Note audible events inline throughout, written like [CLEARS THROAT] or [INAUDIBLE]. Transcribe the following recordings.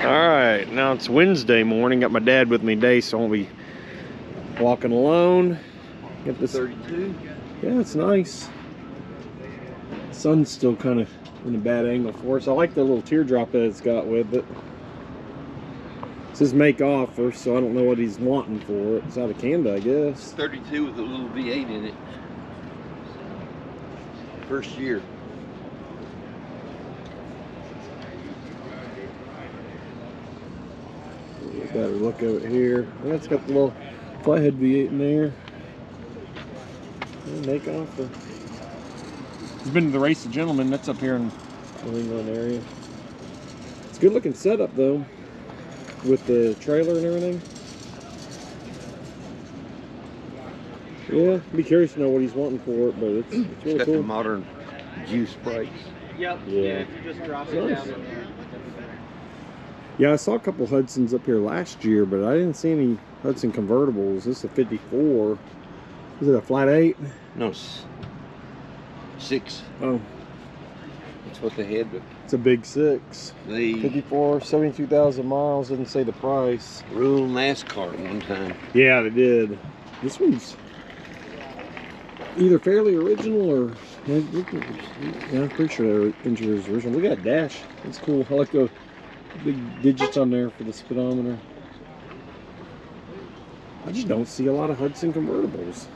All right, now it's Wednesday morning. Got my dad with me today, so I'll be walking alone. Get this. 32. Yeah, it's nice. Sun's still kind of in a bad angle for us. I like the little teardrop that it's got with it. It says make offer, so I don't know what he's wanting for it. It's out of Canada, I guess. 32 with a little V8 in it. First year. Better look at it here. Yeah, it's got the little flathead V8 in there. Yeah, make offer. He's been to the Race of Gentlemen. That's up here in New England area. It's a good looking setup though, with the trailer and everything. Yeah, be curious to know what he's wanting for it, but it's, it's It's really got the cool. modern juice brakes. Yep. Yeah. Yeah. If you just drop It's it nice. down in there. Yeah, I saw a couple Hudsons up here last year, but I didn't see any Hudson convertibles. This is a 54. Is it a flat eight? No, s- six. Oh, That's what they had, but it's a big six. they 54, 72,000 miles. Doesn't say the price. ruled NASCAR at one time. Yeah, they did. This one's either fairly original or yeah, I'm pretty sure the interior is original. Look at that dash. That's cool. I like the big digits on there for the speedometer. I just don't see a lot of Hudson convertibles.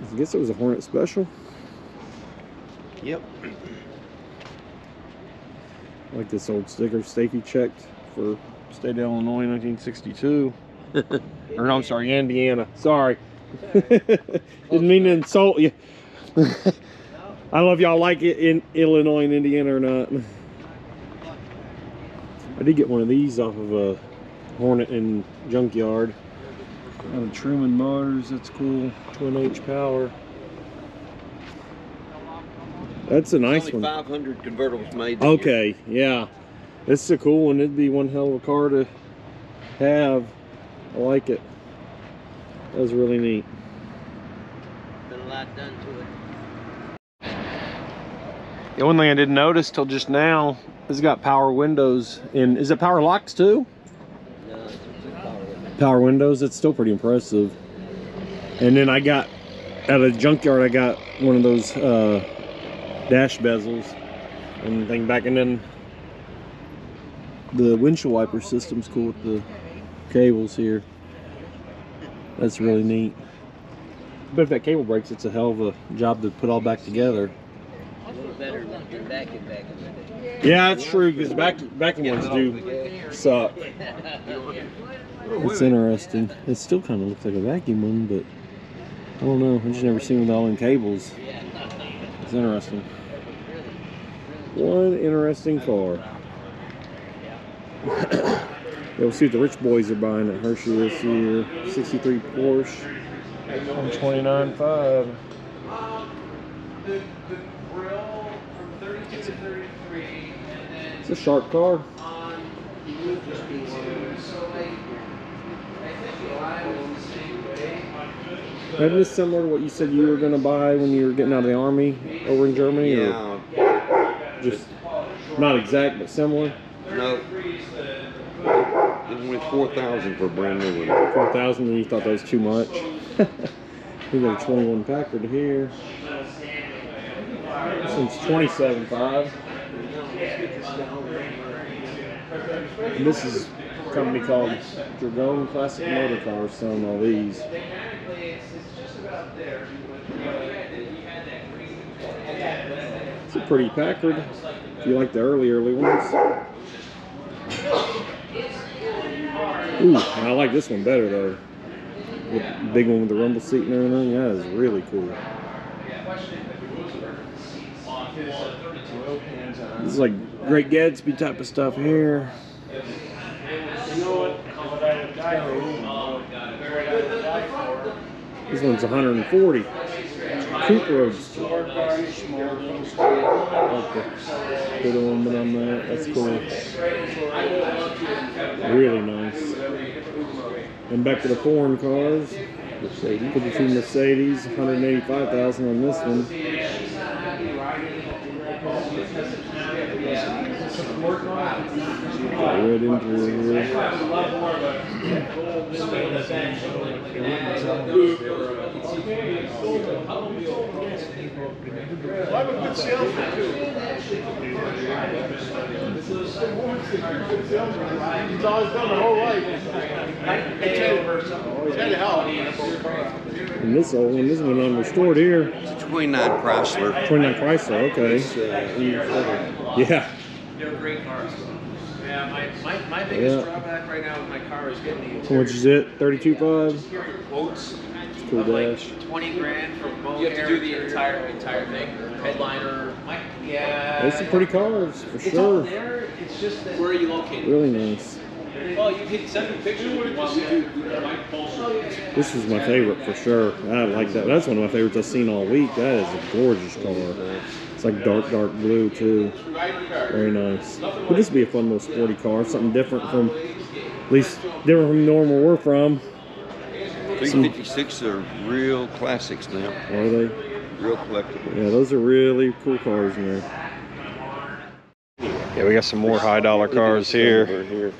I guess it was a Hornet Special. Yep. I like this old sticker, Stafey checked for state of Illinois, 1962. [LAUGHS] or no, I'm sorry, Indiana. Sorry. [LAUGHS] Didn't mean to insult you. [LAUGHS] I don't know if y'all like it in Illinois and Indiana or not. I did get one of these off of a Hornet in Junkyard. Out of Truman Motors, that's cool. Twin H power. That's a nice Only one. 500 convertibles made. that year. Okay, yeah. This is a cool one. It'd be one hell of a car to have. I like it. That was really neat. Been a lot done to it. The one thing I didn't notice till just now is it got power windows and is it power locks too? No, it's power with Power windows, It's still pretty impressive. And then I got at a junkyard I got one of those uh, dash bezels and thing back and then the windshield wiper system's cool with the cables here. That's really neat. But if that cable breaks, it's a hell of a job to put all back together. A little better than the vacuum back in the day. Yeah, that's true because back vacuum ones do suck. It's interesting. It still kind of looks like a vacuum one, but I don't know. I've just never seen with all in cables. It's interesting. One interesting car. yeah, [COUGHS] we'll see what the rich boys are buying at Hershey this year. 63 Porsche. 129.5. It's a sharp car. Isn't this similar to what you said you were going to buy when you were getting out of the army over in Germany? Or just not exact, but similar? No. It went 4,000 for a brand new one. 4,000 and you thought that was too much? [LAUGHS] we got a 21 Packard here. One's 27.5. And this is a company called Dragone Classic Motor Cars selling all these. It's a pretty Packard. If you like the early, early ones. Ooh, I like this one better though. The big one with the rumble seat and everything. That is really cool. This is like Great Gatsby type of stuff here. This one's 140. Coupe Roadster. Okay. Good element on that. That's cool. Really nice. And back to the foreign cars. Mercedes. Mercedes, 185,000 on this one. Red interior here. He's always done the whole life. Tell you. And this old one, this one unrestored here. It's 29 Chrysler. 29 Chrysler, okay. Uh, in your photo. Yeah. They're great cars. Yeah, my, my, my biggest Yeah. drawback right now with my car is getting the How interior. much is it? 32.5? Hearing quotes Cool of like 20 grand for both. You have to do the entire entire thing. headliner. My, yeah. There's some pretty cars for It's all sure. there. It's just that. Where are you located? Really nice. Well, you can send me pictures if you want. This is my favorite for sure. I like that. That's one of my favorites I've seen all week. That is a gorgeous car. It's like dark, dark blue too. Very nice. But this would be a fun little sporty car. Something different from, at least different from normal we're from. 356 are real classics now. Are they? Real collectible. Yeah, those are really cool cars in there. Yeah, we got some more high dollar cars here. here.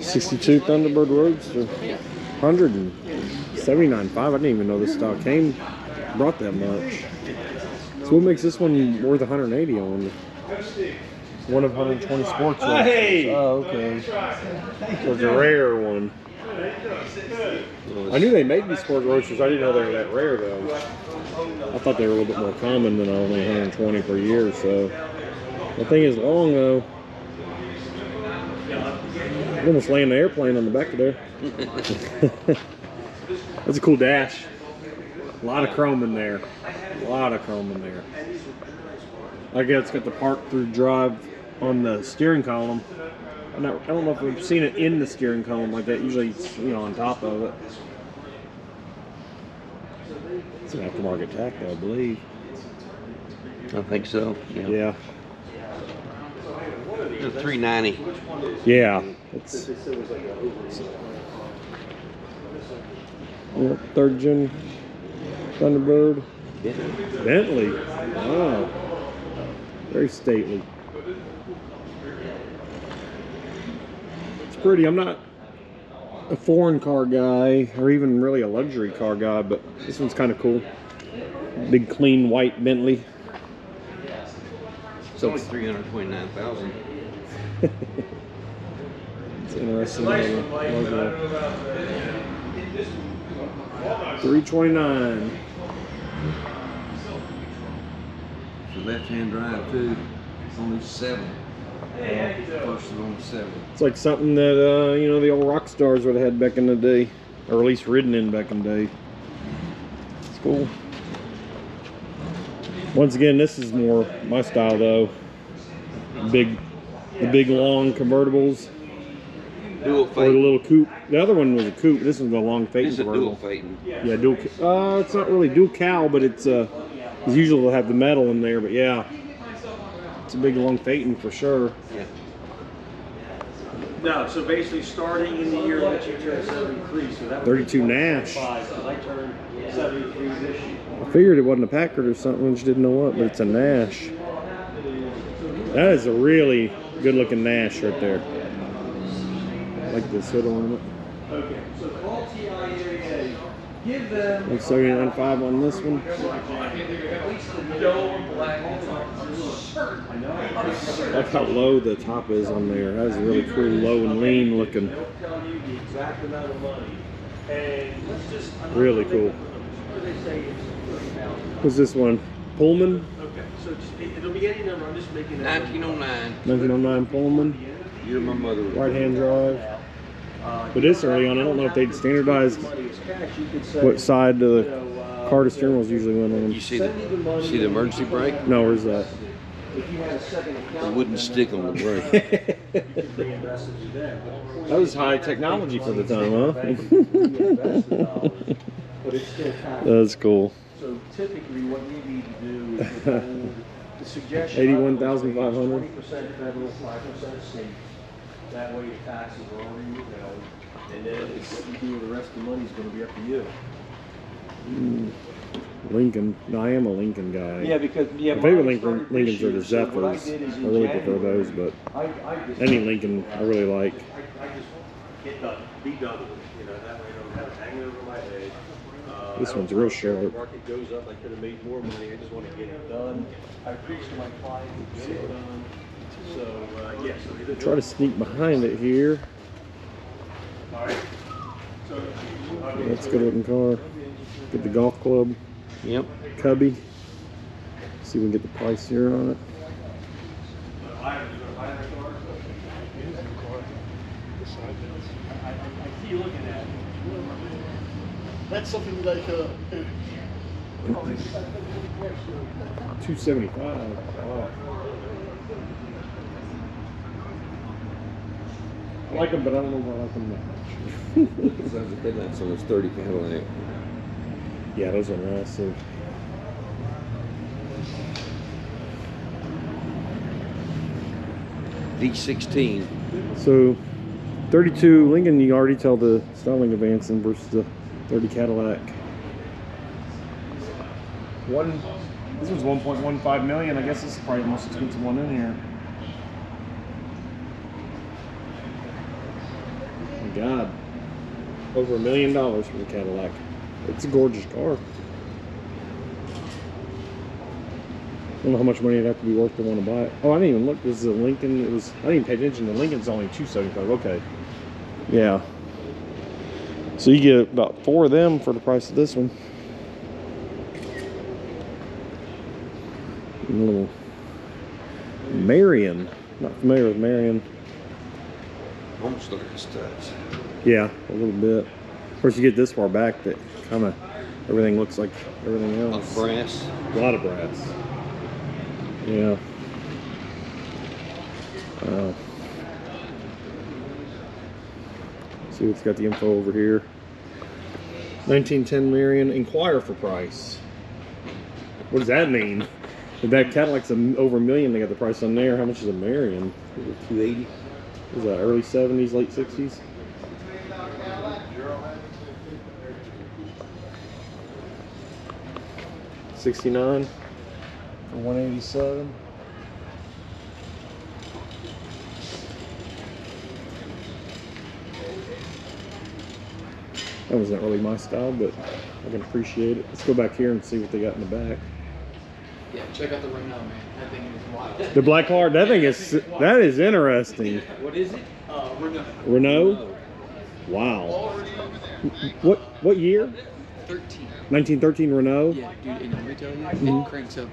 62 Thunderbird Roadster. 179.5. I didn't even know this stock came, brought that much. So what makes this one worth 180 on? One of 120 sports. Hey! Oh, okay. So it's a rare one. I knew they made these sport roadsters. I didn't know they were that rare though. I thought they were a little bit more common than only 120 per year. So the thing is long though. You almost land the airplane on the back of there. [LAUGHS] That's a cool dash. A lot of chrome in there. A lot of chrome in there. I guess it's got the park through drive on the steering column. I'm not, I don't know if we've seen it in the steering column like that. Usually it's you know on top of it. It's an aftermarket tach though, I believe. I think so. Yeah. Yeah. The 390. Yeah. It's Yep, third gen Thunderbird. Bentley. Wow. Very stately. It's pretty. I'm not a foreign car guy or even really a luxury car guy, but this one's kind of cool. Big clean white Bentley. So it's only 329,000. [LAUGHS] It's interesting. logo. 329. It's a left-hand drive too. It's only seven. First is only seven. It's like something that uh, you know the old rock stars would have had back in the day, or at least ridden in back in the day. It's cool. Once again, this is more my style though. Big, the big long convertibles Dual or the little coupe. The other one was a coupe. This one's a long fake This is a dual convertible. Phaeton. Yeah, dual. Uh, it's not really dual cowl, but it's uh, it's usually they'll have the metal in there. But yeah, it's a big long Phaeton for sure. Yeah. No, so basically starting in the year that you turned 73, so that would 32 Nash. 25, 'cause I turned 73 this year. I figured it wasn't a Packard or something, just didn't know what, but it's a Nash. That is a really good looking Nash right there. I like this hood ornament. Okay, so call TIAA, give them Like 79.5 on this one. at least the dome black. I know. I how low the top is on there. That is really cool, low and lean looking. They'll tell you the exact amount of money. And let's just. Really cool. make- What do they say, it's 30,000. What's this one? Pullman? Okay, so just, it- it'll be any number, I'm just making that. 1909. 1909 Pullman. You're my mother. Right hand drive. Uh, But this early on, I don't know if they'd standardized money is cash, you could say, what side the know, uh, car to steering wheels usually went on You see the see the emergency brake? No, where's that? If you had The wooden stick on the brake. Reinvested you there. but That was high technology for the time, huh? [LAUGHS] Reinvest the dollars, But it's still tax. That's cool. [LAUGHS] So typically what you need to do is withhold the suggestion. 81,500. Twenty percent federal, five percent state. That way your taxes are already withheld. And then it's what you do with the rest of the money is gonna be up to you. Lincoln. No, I am a Lincoln guy. Yeah, because, yeah. My favorite Lincoln, Lincolns are the year, so I Zephyrs. I in really prefer those, but I, I just. any Lincoln I really like. I, I just get done, be done with it, you know, that way I don't have it hanging over my head. Uh, This one's real care if the sharp. Market goes up, I could have made more money, I just wanna get it done. I preach to my clients, get it done, so, uh, yes. so either Try to sneak behind it here. Alright. So, okay, That's a so- good looking car. Get the golf club. Yep. Cubby. See if we can get the price here on it. I have a higher car, I, I, I see you looking at it. That's something like, uh, Two seventy five. Wow. I like them, but I don't know if I like them that much. [LAUGHS] Sounds like they got some of those 30 Cadillac. Yeah, those are nice. too. V16. So, 32 Lincoln, you already tell the styling advancing versus the 30 Cadillac. One, this was 1.15 million. I guess this is probably the most expensive one in here. God, over a million dollars for the Cadillac. It's a gorgeous car. I don't know how much money it'd have to be worth to want to buy it. Oh, I didn't even look. This is a Lincoln. It was. I didn't even pay attention. The Lincoln's only two seventy five. Okay. Yeah. So you get about four of them for the price of this one. Little Marion. Not familiar with Marion. A studs. Yeah, a little bit. Of course, you get this far back that kind of everything looks like everything Like else. brass. A lot of brass. Yeah. Uh, wow. See what's got the info over here. 1910 Marion, inquire for price. What does that mean? If that Cadillac's a, over a million, they got the price on there. How much is a Marion? 280. Is that early 70s, late 60s? Sixty-nine for one eighty-seven. That wasn't really my style, but I can appreciate it. Let's go back here and see what they got in the back. Yeah, check out the Renault, man. That thing is wild. The black card, that thing is that is interesting. What is it? Uh, Renault. Renault. Wow. What what year? 13. 1913 Renault. Yeah, dude, and let me tell you, Mhm. it cranks up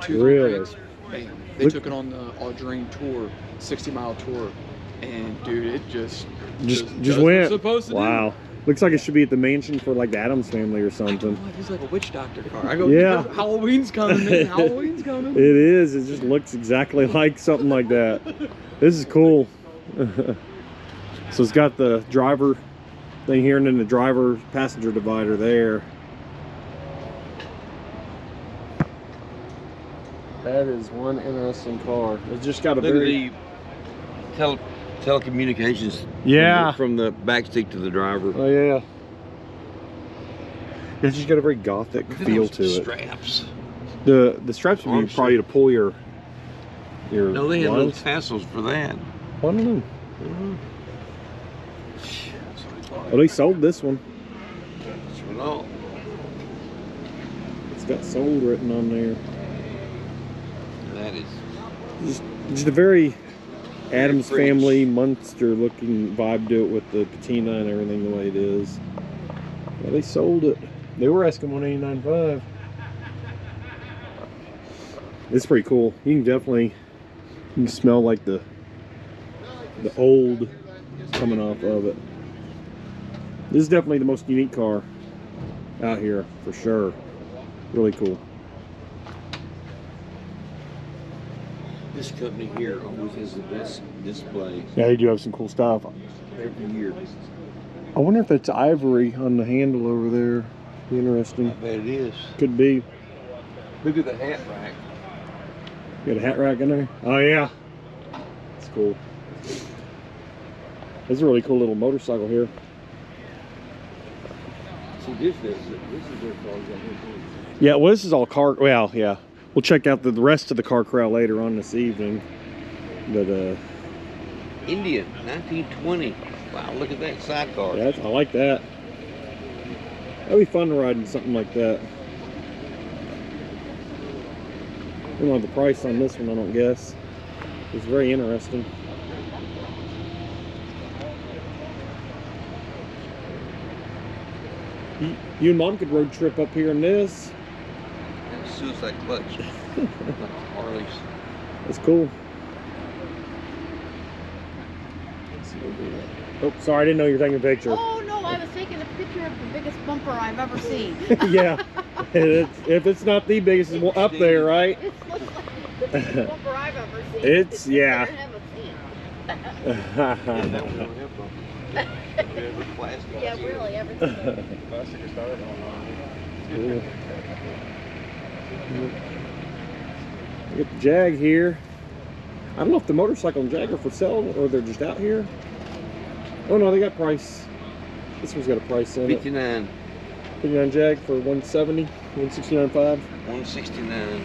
two Really? cranks. Bam. They Look- took it on the Audrain tour, 60 mile tour, and dude, it just Just does just went. supposed to do. wow. Looks like it should be at the mansion for like the Addams family or something. It's like a witch doctor car. I go, Yeah. Halloween's coming, man. [LAUGHS] Halloween's coming. It is. It just looks exactly [LAUGHS] like something like that. This is cool. [LAUGHS] so it's got the driver thing here and then the driver passenger divider there. That is one interesting car. It's just got a Look at very the tele telecommunications. Yeah. From the, from the back seat to the driver. Oh yeah. It's just got a very gothic Look feel those to it. straps. The the straps would Arm be probably to pull your your No, they had little tassels for that. I don't know. Well, they sold this one. That's Renault. It's got sold written on there. That is. Just, just a very Addams French. family monster looking vibe to it with the patina and everything the way it is. Yeah, they sold it. They were asking 189.5. It's pretty cool. You can definitely you can smell like the the old coming off of it. This is definitely the most unique car out here for sure. Really cool. This company here always has the best display Yeah, they do have some cool stuff. every year. I wonder if that's ivory on the handle over there. Be I interesting. bet it is. Could be. Look at the hat rack. Got a hat rack in there? Oh yeah. It's cool. There's a really cool little motorcycle here. See, this is this is their cars out here too. Yeah, well, this is all car. Well, yeah, we'll check out the, the rest of the car corral later on this evening. But uh, Indian, 1920. Wow, look at that sidecar. yeah, I like that. That'd be fun to ride in something like that. We don't have the price on this one, I don't guess. It's very interesting. You, you and mom could road trip up here in this. And suicide clutch. [LAUGHS] like Harley's. That's cool. Oh, sorry, I didn't know you were taking a picture. Oh no, I was taking a picture of the biggest bumper I've ever seen. [LAUGHS] yeah, it's, [LAUGHS] if it's not the biggest, it's up there, right? It looks like the biggest bumper I've ever seen. It's- yeah. I haven't seen. Yeah, that one don't have bumper. Yeah, with plastic. Yeah, really, everything. Got the Jag here. I don't know if the motorcycle and Jag are for sale or they're just out here. Oh no, they got price. This one's got a price in it. 59, 59 Jag for 170, 169.5. 169.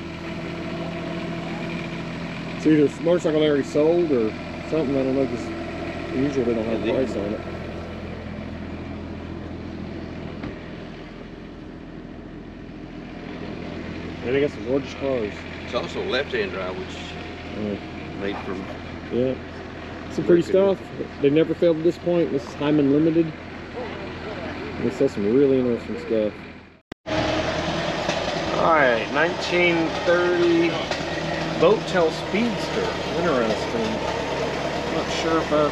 It's either motorcycle already sold or something. I don't know because usually they don't have a price on it. And they got some gorgeous cars. It's also left-hand drive, which made from yeah, some pretty stuff. They never failed at this point. This is Hyman Limited. They sell some really interesting stuff. All right, 1930 Boattail Speedster. Interesting. Not sure if I've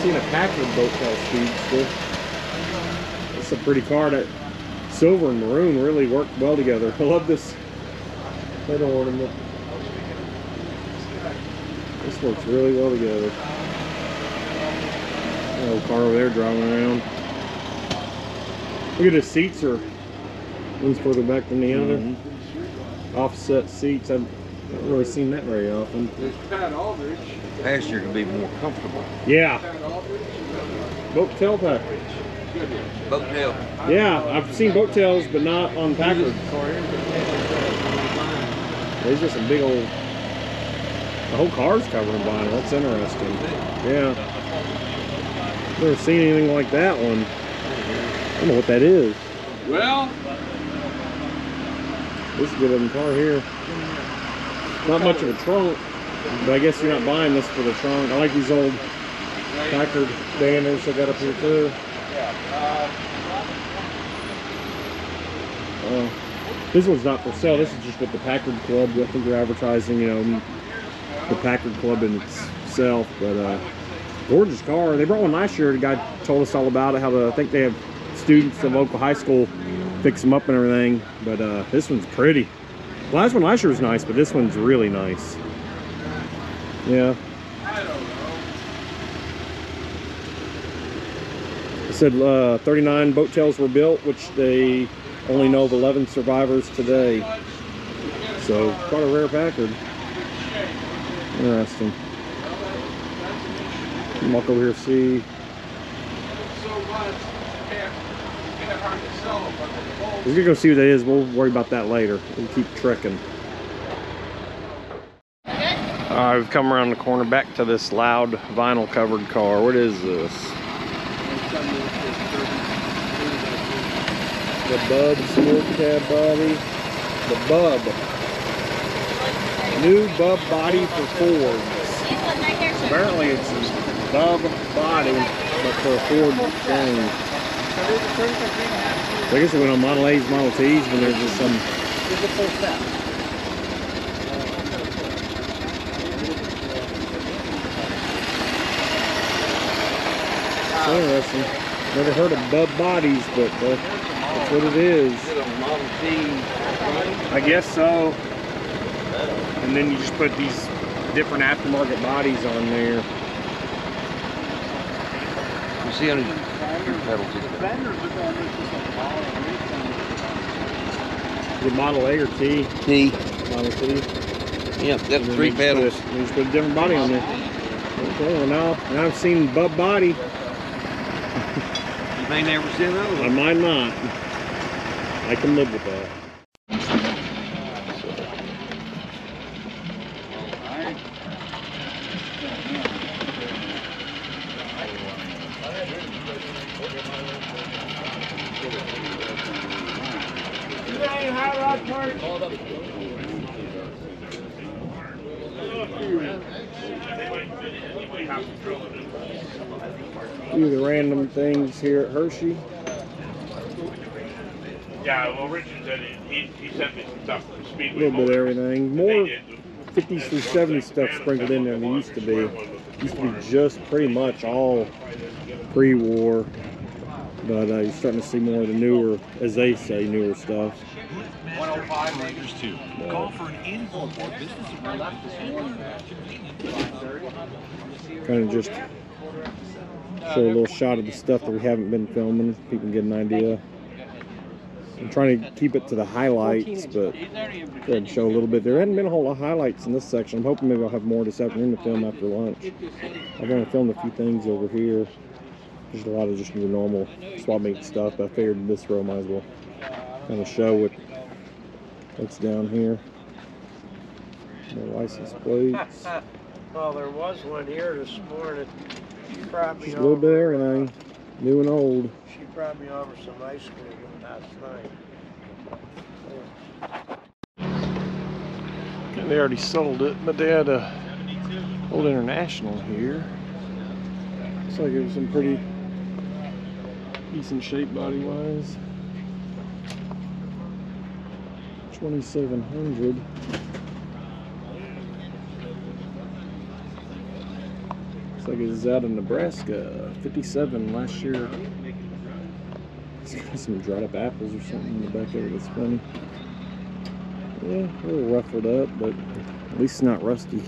seen a Packard Boattail Speedster. It's a pretty car. That silver and maroon really work well together. [LAUGHS] I love this little ornament. This works really well together. That old car over there driving around. Look at the seats are one's further back than the other. Mm-hmm. Offset seats. I've not really seen that very often. passenger can be more comfortable. Yeah. Boat tail package. Boat tail. Yeah, I've seen boat tails, but not on Packard. There's just some big old. The whole car's covered in vinyl. That's interesting. Yeah. Never seen anything like that one. I don't know what that is. Well, This is a good looking car here. Not much of a trunk, but I guess you're not buying this for the trunk. I like these old Packard banners they got up here too. Uh, this one's not for sale. This is just with the Packard Club. I think they're advertising, you know, the Packard Club in itself. But uh, gorgeous car. They brought one last year. The guy told us all about it. How the, I think they have students at local high school fix them up and everything. But uh, this one's pretty. Last one last year was nice, but this one's really nice. Yeah. Said uh, 39 boat tails were built, which they only know of 11 survivors today. So quite a rare Packard. Interesting. Walk over here see. We're gonna go see what that is. We'll worry about that later. We'll keep trekking. We've come around the corner back to this loud vinyl covered car. What is this? The Bub Sport Cab Body. The Bub. New Bub Body for Ford. Apparently it's a Bub Body, but for a Ford thing. I guess it went on Model A's, Model T's, when there's just some It's interesting. Never heard of Bub Bodies, but uh, what it is. Is it a Model T? I guess so. And then you just put these different aftermarket bodies on there. You see how many three pedals? Fenders are just like all The Model A or T? T. Model T. Yeah, that's then three you just pedals. Put, you just put a different body on there. Okay, well now, now I've seen Bub Body. You may never see another one. I might not. I can live with that. Do the random things here at Hershey. Yeah, well, Richard said he, he, he sent me some stuff from A little bit of everything. More did. 50s through 70s stuff sprinkled in there than there used to be. Used to be just pretty much all pre-war, but uh, you're starting to see more of the newer, as they say, newer stuff. 105 Raiders 2. Call for an in-home or business Kind of just show a little shot of the stuff that we haven't been filming. People can get an idea. I'm trying to keep it to the highlights, but go ahead and show a little bit. There hadn't been a whole lot of highlights in this section. I'm hoping maybe I'll have more this afternoon to film after lunch. I've only filmed a few things over here. There's a lot of just your normal swap meet stuff. I figured this row might as well kind of show what what's down here. More license plates. Well, there was one here this morning. She brought me Just a little bit of everything, new and old. She brought me over some ice cream last night. And they already sold it, but they had a old international here. Looks like it was in pretty decent shape body wise. 2700. Looks like it was out of Nebraska. 57 last year. It's [LAUGHS] got some dried up apples or something in the back of it. It's funny. Yeah, a little ruffled up, but at least it's not rusty.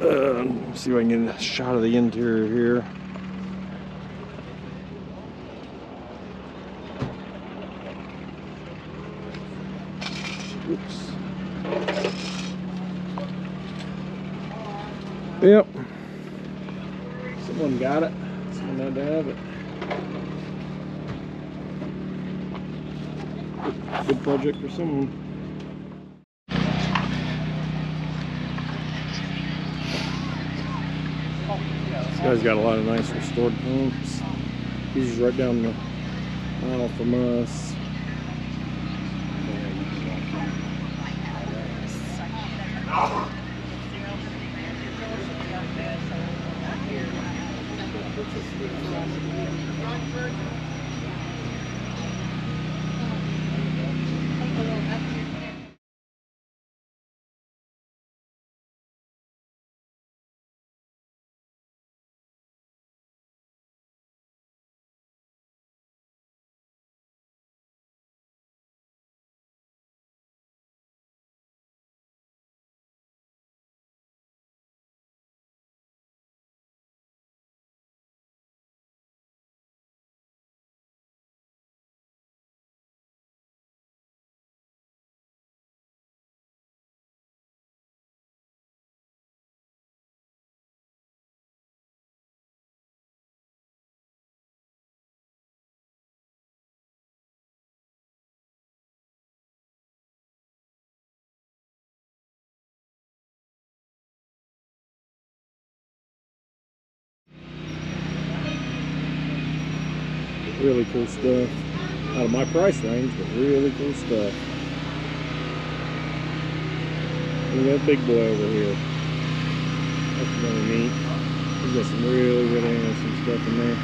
Uh, see if I can get a shot of the interior here. Oops. Yep. Someone got it. Have it. Good project for someone. This guy's got a lot of nice restored pumps. He's right down the aisle from us. Really cool stuff. Out of my price range, but really cool stuff. Look at that big boy over here. That's really neat. He's got some really, really interesting stuff in there.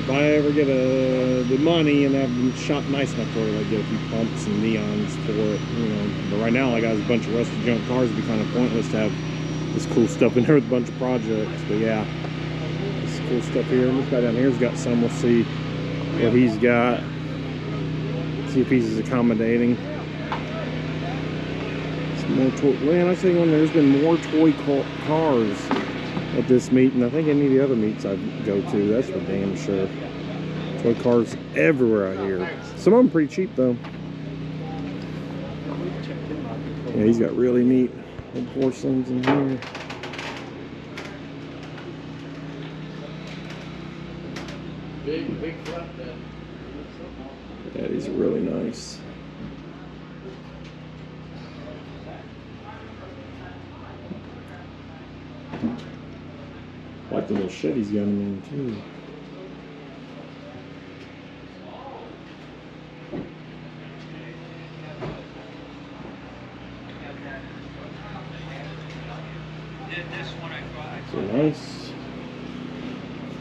If I ever get a, the money and have them shot nice enough for it, I'd get a few pumps and neons for it, you know. But right now, like I got a bunch of rusty junk cars, it'd be kind of pointless to have this cool stuff in there with a bunch of projects. But yeah, cool stuff here. This guy down here's got some. We'll see what he's got. See if he's accommodating. Some more toy. Man, I you, when there's been more toy cars at this meet, and I think any of the other meets I go to. That's for damn sure. Toy cars everywhere out here. Some of them pretty cheap though. Yeah, he's got really neat porcelains in here. big, big. That is really nice. I like the little shed he's got in there too. So nice.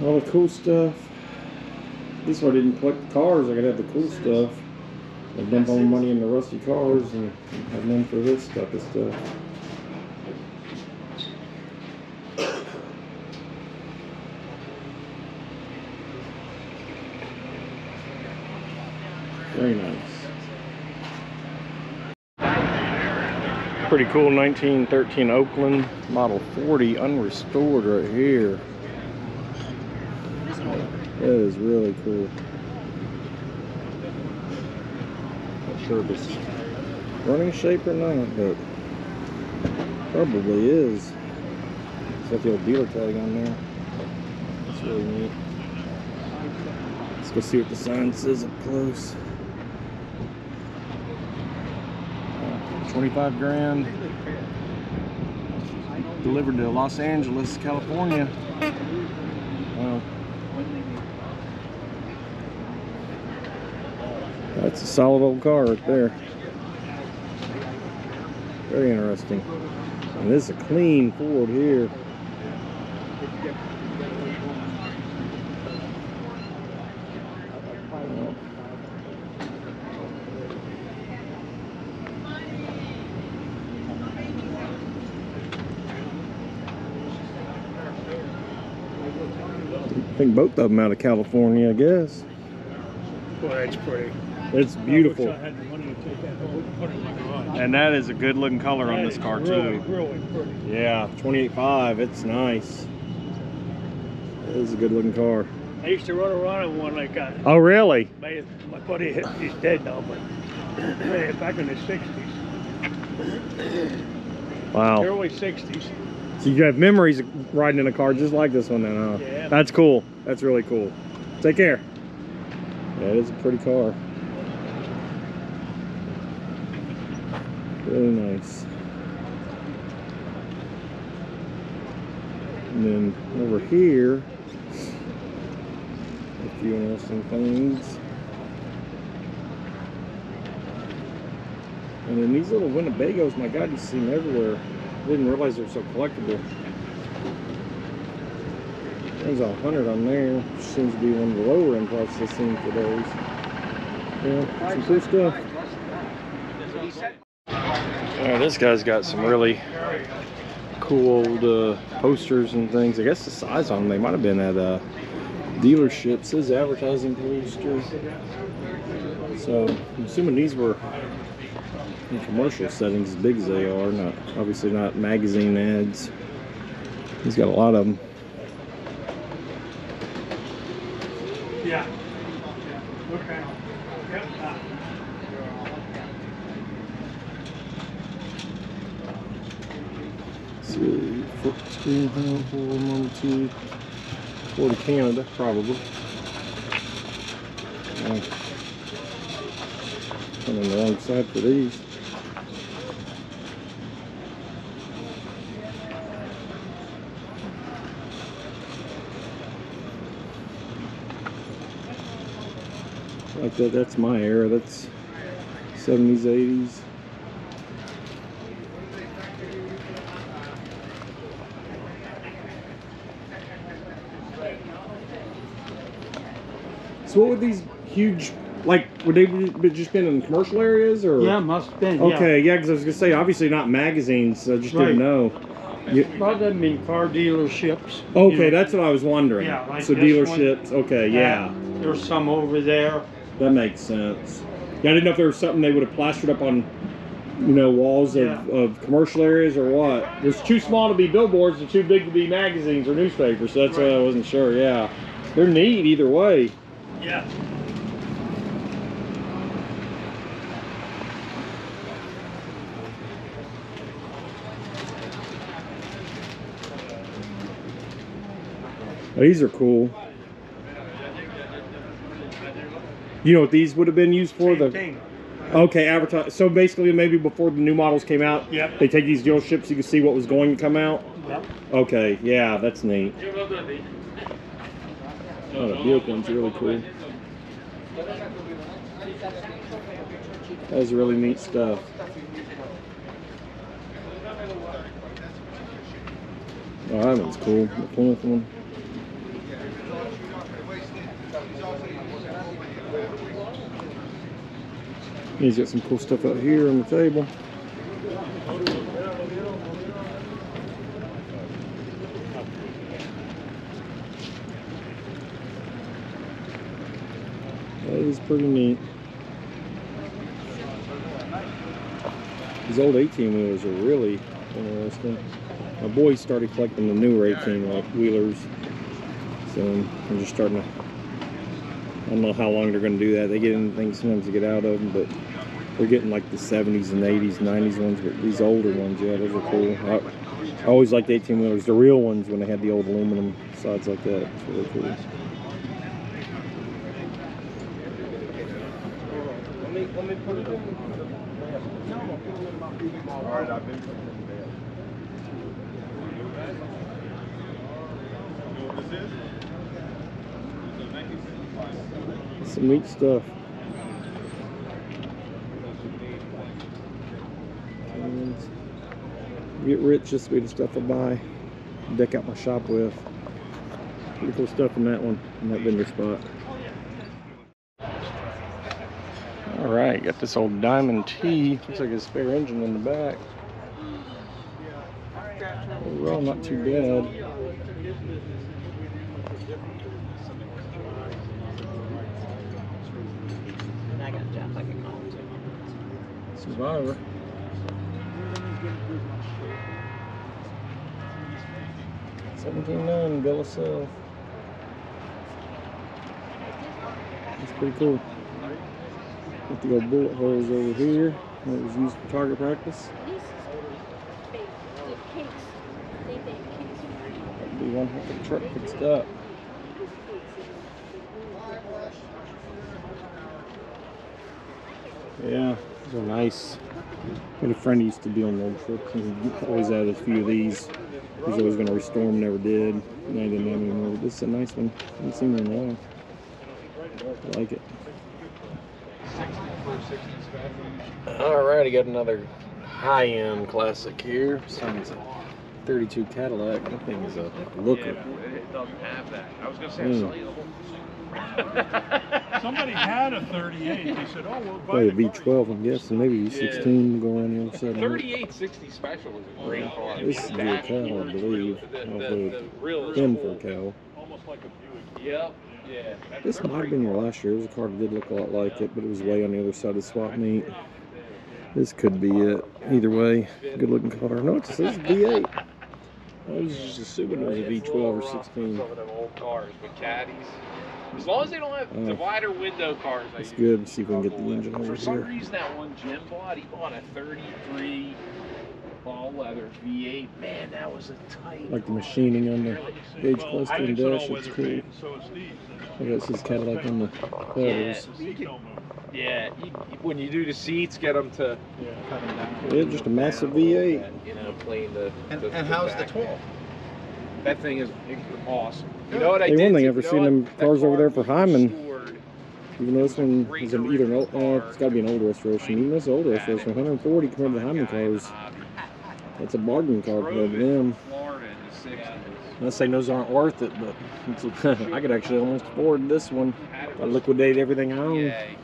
All the cool stuff. Why I didn't collect the cars. I could have the cool stuff. I dump all the money in the rusty cars and have none for this type of stuff. Very nice. Pretty cool 1913 Oakland Model 40 unrestored right here. That is really cool. Not sure if it's running shape or not, but probably is. It's got the old dealer tag on there. That's really neat. Let's go see what the sign says up close. Uh, 25 grand. Delivered to Los Angeles, California. Wow. That's a solid old car right there. Very interesting. And this is a clean Ford here. I think both of them out of California, I guess. That's pretty. It's beautiful. I I had the money to take that and put it in my garage. And that is a good looking color on this car really, too. Really pretty. Yeah, 28.5, it's nice. It is a good looking car. I used to run around in one like that. Oh really? My, my buddy, he's dead now, but [CLEARS THROAT] back in the 60s, Wow. early 60s. So you have memories of riding in a car just like this one then, huh? Yeah. That's cool. That's really cool. Take care. Yeah, it is a pretty car. Really nice. And then over here, a few interesting things. And then these little Winnebagos, my God, you see them everywhere. Didn't realize they're so collectible. There's a hundred on there, seems to be one of the lower end prices I've seen for those. Yeah, some cool stuff. Alright, this guy's got some really cool old uh, posters and things. I guess the size on them, they might have been at uh, dealerships. Says advertising poster. So I'm assuming these were in commercial settings as big as they are, not obviously not magazine ads. He's got a lot of them. Yeah. Let's see, 14 number two, 40 Canada, probably. I'm on the wrong side for these. Like that, that's my era. That's 70s, 80s. So what would these huge, like, would they be just been in commercial areas or? Yeah, must have been. Okay, yeah, because I was gonna say obviously not magazines. I just Right. didn't know. You, they mean car dealerships. okay, you know. that's what I was wondering. Yeah, like so this one. dealerships. Okay, yeah, Uh, There's some over there. that makes sense. Yeah, I didn't know if there was something they would have plastered up on, you know, walls of, Yeah. of commercial areas or what. It's too small to be billboards and too big to be magazines or newspapers. So that's why I wasn't sure. Yeah, they're neat either way. Yeah. Oh, these are cool. You know what these would have been used for? Same the thing. Okay, advertise. So basically, maybe before the new models came out, Yep. they take these dealerships. You can see what was going to come out. Yep. Okay, yeah, that's neat. Oh, the Buick one's really cool. That's really neat stuff. Oh, that one's cool. The Plymouth one. He's got some cool stuff out here on the table. Is pretty neat. These old 18 wheelers are really interesting. My boys started collecting the newer 18 like wheelers. So I'm just starting to. I don't know how long they're going to do that. They get in things sometimes to get out of them, but they're getting like the 70s and 80s, 90s ones. But these older ones, yeah, those are cool. I, I always liked 18 wheelers, the real ones when they had the old aluminum sides like that. It's really cool. Some neat stuff. And get rich, this will be the stuff I buy. Deck out my shop with. Pretty cool stuff in that one, in that vendor spot. Alright, got this old Diamond T. Looks like a spare engine in the back. Well, not too bad. I got Jeff, I can call him too. Survivor. Seventeen nine bill of sale. That's pretty cool. Got the old bullet holes over here. That was used for target practice. Be one heck of a truck fixed up. Yeah, these are nice. Had a friend used to be on road trips and he always had a few of these. He was always going to restore them, never did. And I didn't have any more. This is a nice one. I haven't seen one in a while. I like it. Alright, I got another high-end classic here. This one's a 32 Cadillac. That thing is a looker. It doesn't have that. I was gonna say Mm. it's Somebody had a 38. They said, oh, we'll buy Probably a the car. V12, I'm guessing. Maybe V16 will go around the other side. of it. 3860 special is a great car. This is the cow, I believe. The, Off the, the the real Thin for a cow. Almost like a Buick. Yeah. This might have been your last year. It was a car that did look a lot like it, but it was way on the other side of the swap meet. This could be it. Either way, good looking car. No, it says V8. I was just assuming it was a V12 or 16. Some of them old cars with caddies. As long as they don't have uh, divider window cars, I That's use good. See if we can get the engine over here. For some reason, that one Jim bought, he bought a 33 all leather V8. Man, that was a tight. Like the machining on the gauge cluster I and think it's an dash. It's cool. van, so is Steve's. I got this Cadillac on the Yeah, pedals. can- yeah. You, when you do the seats, get them to Yeah, just a massive V8. you know plane the. And, the, and the how's the 12? That thing is awesome. You know what I Hey, did? one thing, to- ever seen them That cars over there for Hyman? restored. Even though this one is an either an old, uh, it's got to be an older restoration. Even this old restoration, 140 compared to the Hyman cars. That's a bargain car for them. Florida in the 60s. I'm not saying those aren't worth it, but it's, [LAUGHS] I could actually almost afford this one. If I liquidate everything I own. Yeah, he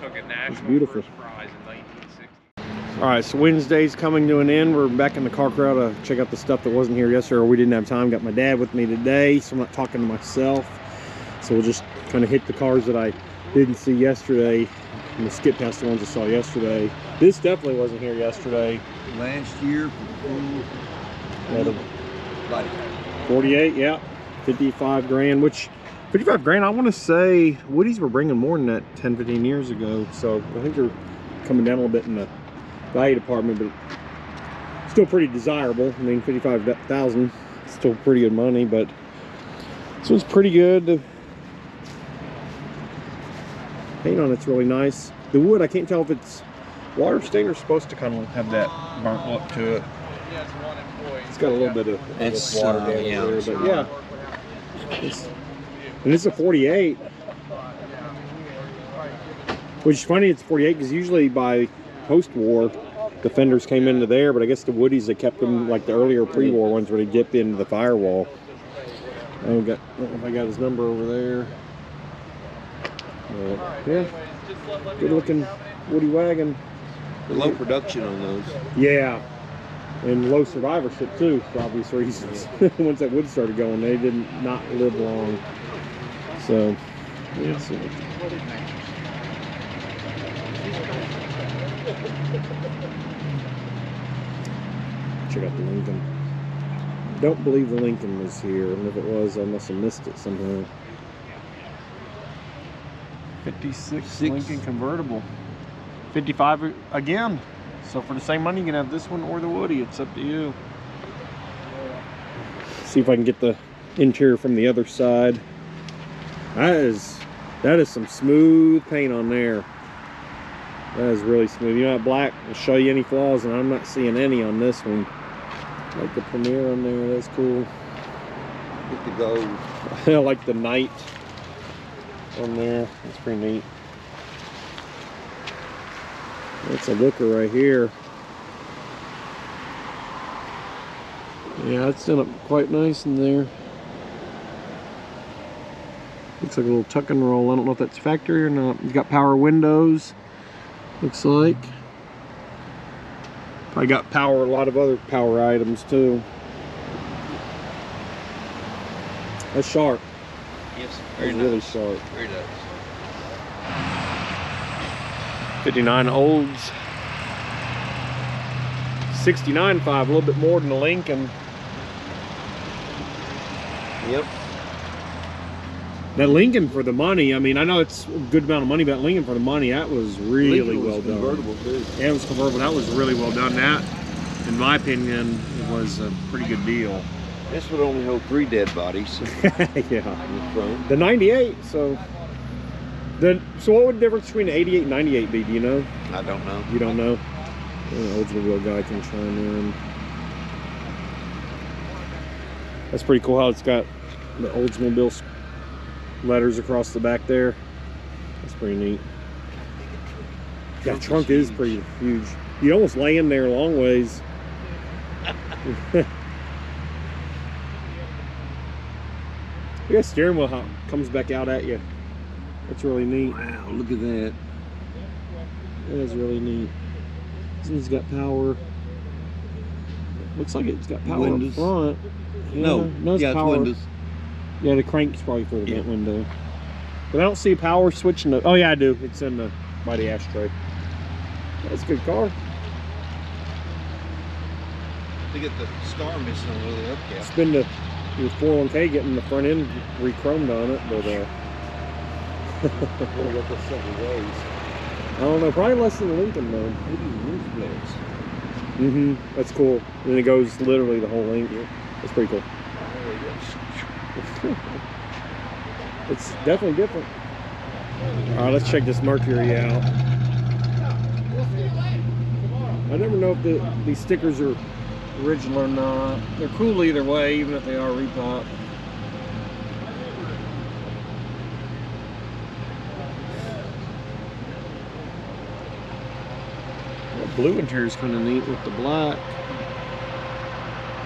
took a beautiful. first in 1960. All right, so Wednesday's coming to an end. We're back in the car crowd to check out the stuff that wasn't here yesterday, or we didn't have time. Got my dad with me today, so I'm not talking to myself. So we'll just kind of hit the cars that I didn't see yesterday. and we'll skip past the ones I saw yesterday. This definitely wasn't here yesterday. Last year, Yeah, like 48, yeah, 55 grand. Which 55 grand, I want to say Woody's were bringing more than that 10, 15 years ago. So I think they're coming down a little bit in the value department, but still pretty desirable. I mean, 55,000, still pretty good money, but this one's pretty good. The paint on it's really nice. The wood, I can't tell if it's water stain or supposed to kind of have that burnt look to it. It's got a little bit of It's, water uh, yeah, there, but yeah. It's, and it's a 48. Which is funny, it's 48 because usually by post-war, the fenders came into there, but I guess the Woodies they kept them like the earlier pre-war ones where they dipped into the firewall. I got I don't know if I got his number over there. But, yeah, good looking Woody wagon. Low production on those. Yeah, and low survivorship too, for obvious reasons. [LAUGHS] Once that wood started going, they did not live long. So, yeah, so check out the Lincoln. Don't believe the Lincoln was here, and if it was, I must have missed it somehow. 56 Six. Lincoln convertible. 55 again. So for the same money, you can have this one or the Woody. It's up to you. See if I can get the interior from the other side. That is that is some smooth paint on there. That is really smooth. You know, that black will show you any flaws, and I'm not seeing any on this one. Like the Premiere on there, that's cool. Get the gold. [LAUGHS] I like the night on there. That's pretty neat. That's a looker right here. Yeah, it's done up quite nice in there. Looks like a little tuck and roll. I don't know if that's factory or not. It's got power windows. Looks like. I got power, a lot of other power items too. That's sharp. Yes, That's really sharp. Very nice. 59 Olds. 69.5, a little bit more than the Lincoln. Yep. That Lincoln for the money, I mean, I know it's a good amount of money, but Lincoln for the money, that was really Lincoln was well done. convertible too. Yeah, it was convertible. That was really well done. That, in my opinion, was a pretty good deal. This would only hold three dead bodies [LAUGHS] yeah. in the front. The 98, so. The, so what would the difference between the 88 and 98 be? Do you know? I don't know. You don't know? Oldsmobile guy can chime in. That's pretty cool how it's got the Oldsmobile letters across the back there. That's pretty neat. Yeah, Trunk is trunk is huge. pretty huge. You almost lay in there a long ways. [LAUGHS] [LAUGHS] You got steering wheel how comes back out at you. That's really neat. Wow, look at that. That is really neat. This one's got power. Looks like it's got power Windows. front. Yeah, No, no, it's yeah, power. it's windows. Yeah, the crank's probably for the Yeah. vent window. But I don't see a power switch in the. Oh yeah, I do. It's in the by the ashtray. That's a good car. They get the star missing on the hubcap. It's been the your 401k getting the front end re-chromed on it, but uh, got the several ways. I don't know. Probably less than Lincoln though. Maybe roof blades. Mm-hmm. That's cool. And it goes literally the whole length. That's pretty cool. [LAUGHS] It's definitely different. All right, let's check this Mercury out. I never know if the, these stickers are original or not. They're cool either way, even if they are repop. Blue interior is kind of neat with the black.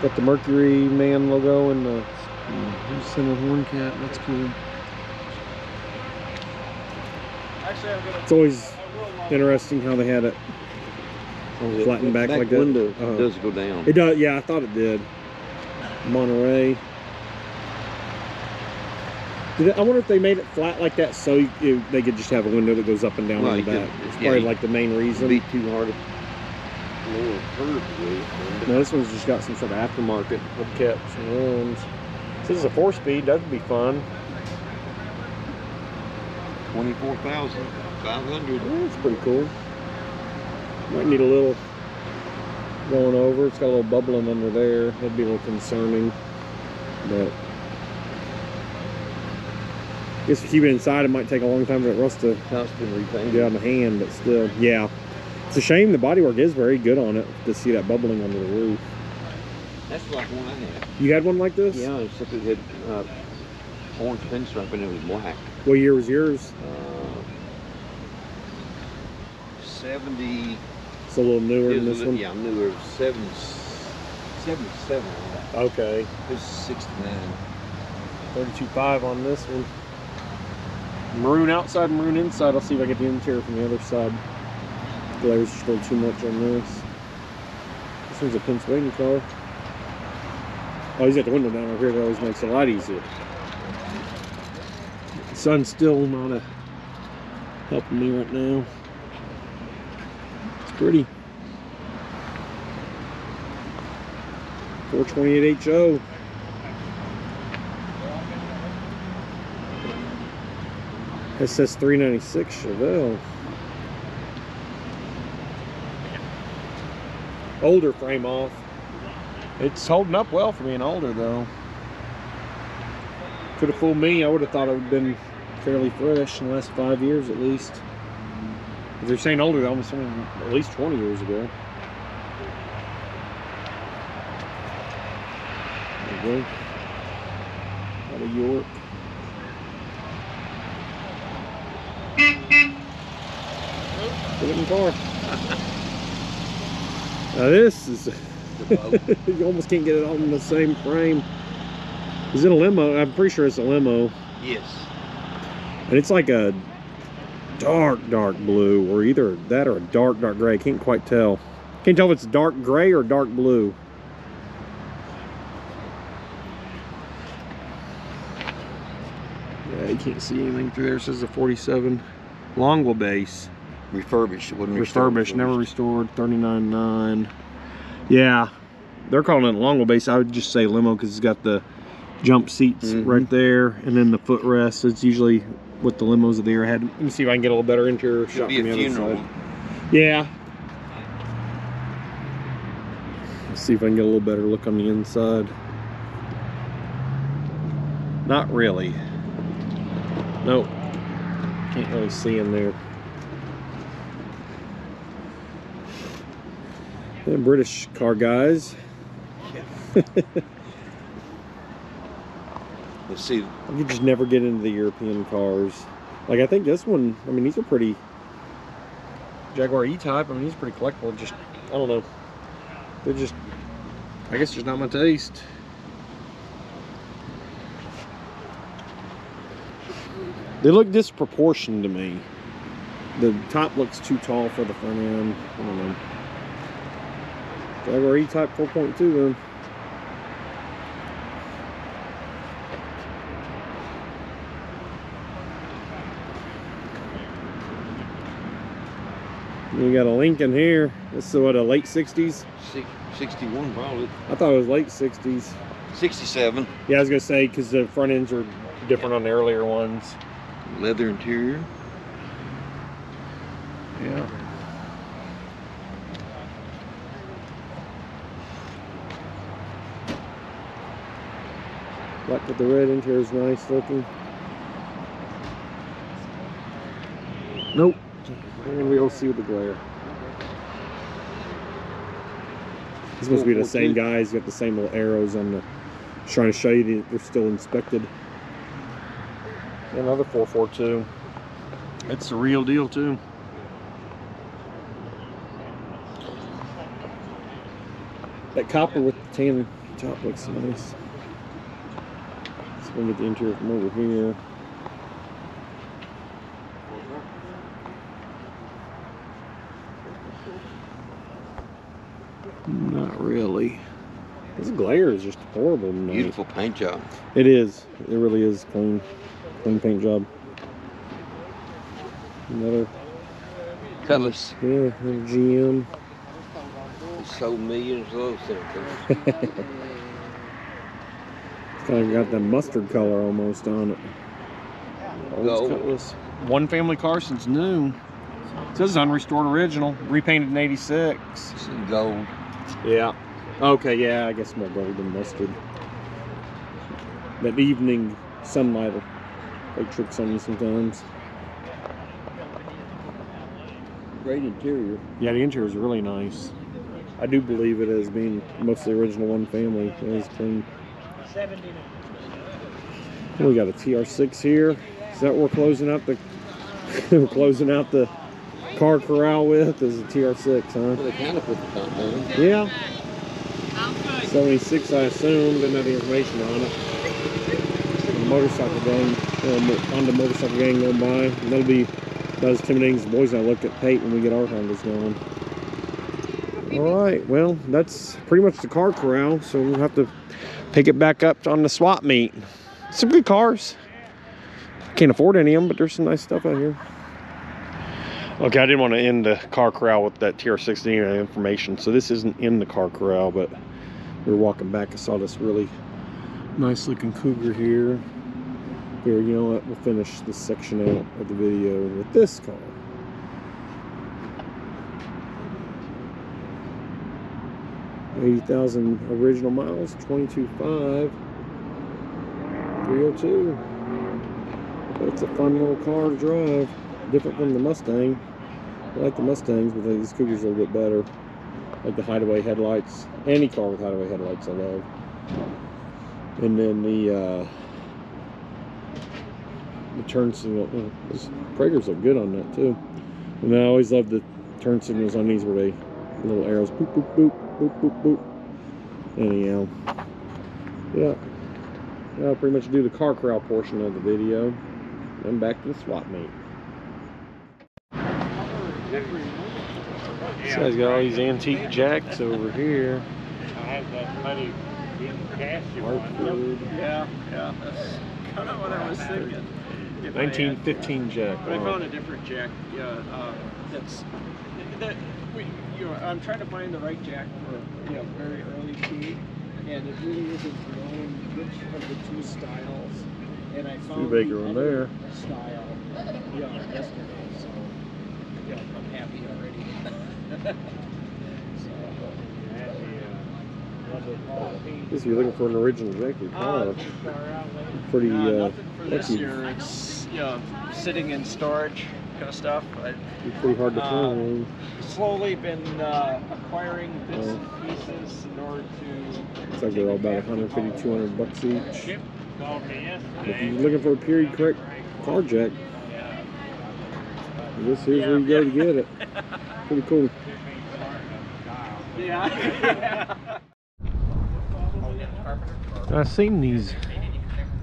Got the Mercury Man logo and the center horn cap. That's cool. It's always interesting how they had it flattened back, like that. window Uh-huh. does go down. It does, yeah, I thought it did. Monterey. Did it, I wonder if they made it flat like that so you, they could just have a window that goes up and down Well, in the could- back. It's probably you- like the main reason. be too hard to lower curve with. No, this one's just got some sort of aftermarket hubcaps and rims. This is a four-speed. That'd be fun. Twenty-four thousand five hundred. That's pretty cool. Might need a little going over. It's got a little bubbling under there. That'd be a little concerning. But I guess if you keep it inside, it might take a long time for that rust to House been repainted. get on the hand. But still, yeah. It's a shame the bodywork is very good on it to see that bubbling under the roof. That's like one I had. You had one like this? Yeah, except it had uh, orange pinstripe and it was black. What year was yours? Uh, 70, It's a little newer than this one. Yeah, newer. Seventy-seven. Okay. This is sixty-nine. 32.5 on this one. Maroon outside, maroon inside. I'll see if I get the interior from the other side. Glare's little too much on this. This one's a Pennsylvania car. Oh, he's got the window down over here. That always makes it a lot easier. The sun's still not a helping me right now. It's pretty. 428 HO. SS 396 Chevelle. Older frame off. It's holding up well for being older though. Could have fooled me. I would have thought it would have been fairly fresh in the last five years at least. If they're saying older, I'm assuming at least 20 years ago. There you go. Out of York. Get in the car. [LAUGHS] Now this is, [LAUGHS] you almost can't get it all in the same frame. Is it a limo? I'm pretty sure it's a limo. Yes. And it's like a dark, dark blue, or either that or a dark, dark gray. Can't quite tell. Can't tell if it's dark gray or dark blue. Yeah, you can't see anything through there. It says a 47 long base. Refurbished. It wasn't restored, refurbished, never restored, Thirty-nine nine. Yeah, they're calling it a long base. I would just say limo because it's got the jump seats Mhm. right there, and then the footrest. It's usually what the limos of the year had. Let me see if I can get a little better interior shot be from a the other funeral. side. Yeah. Let's see if I can get a little better look on the inside. Not really. Nope. Can't really see in there. Yeah, British car guys. [LAUGHS] Let's see. You could just never get into the European cars. Like I think this one, I mean these are pretty Jaguar E-Type, I mean he's pretty collectible. Just I don't know. They're just I guess just not my taste. They look disproportioned to me. The top looks too tall for the front end. Jaguar E-Type 4.2 then. You got a Lincoln here. This is what a late 60s. Six, 61 probably. I thought it was late 60s. 67. Yeah, I was gonna say because the front ends are different on the earlier ones. Leather interior. Yeah. Black with the red interior is nice looking. Nope. And we all see with the glare. This must be the same guy. He's got the same little arrows on the. Just trying to show you that they're still inspected. Another 442. It's the real deal too. That copper with the tan top looks nice. Go get the interior from over here. Not really. This glare is just horrible tonight. Beautiful paint job. It is. It really is clean. Clean paint job. Another, Cutlass. yeah, another GM. Sold millions of those things. [LAUGHS] Kind of got that mustard color almost on it. Old Gold. Cutlass. One family car since new. It says unrestored original, repainted in '86. Some gold. Yeah. Okay, yeah, I guess more gold than mustard. That evening sunlight will play tricks on you sometimes. Great interior. Yeah, the interior is really nice. I do believe it as being mostly original one family. It is clean. We got a TR6 here. Is that we're closing out the [LAUGHS] we're closing out the car corral with is a TR6, huh? Well, they kind of put the top down. Yeah. 76, I assume. Didn't have the information on it. The motorcycle gang, uh, Honda motorcycle gang going by. And that'll be about as intimidating as the boys I look at Pate when we get our Hondas going. All right, well, that's pretty much the car corral, so we'll have to pick it back up on the swap meet. Some good cars. Can't afford any of them, but there's some nice stuff out here. Okay, I didn't want to end the car corral with that TR6 information, so this isn't in the car corral, but we were walking back and saw this really nice looking Cougar here. Here, you know what? We'll finish this section out of the video with this car. Eighty thousand original miles, twenty-two five, three hundred two. It's a fun little car to drive, different from the Mustang. I like the Mustangs, but these Cougars are a little bit better. Like the hideaway headlights. Any car with hideaway headlights I love. And then the uh, the turn signal. Oh, those Cragars look good on that too. And I always love the turn signals on these where they little arrows boop boop boop boop boop boop. Anyhow, yeah, that'll pretty much do the car corral portion of the video. Then back to the swap meet. This guy's got all these antique jacks over here. I had that money in cash Hartford. Yeah, yeah, that's kind of what I was thinking. If I had- 1915 jack. But I found a different jack. Yeah, uh, that's that. We, you know, I'm trying to find the right jack for you know very early key, and it really isn't known which of the two styles. And I found Baker the on there. style, yeah, yesterday. So yeah, I'm happy already. [LAUGHS] so, Guess you're looking for an original your car. Uh, Pretty uh, uh, for this year. It's you know sitting in storage kind of stuff. I, You're pretty hard to Uh, find. slowly been uh, acquiring bits and pieces in order to. Looks like they're all about 150, 200 bucks each. Chip called me If you're looking for a period correct car jack, this here's where you go to get it. [LAUGHS] Pretty cool. Yeah. I've seen these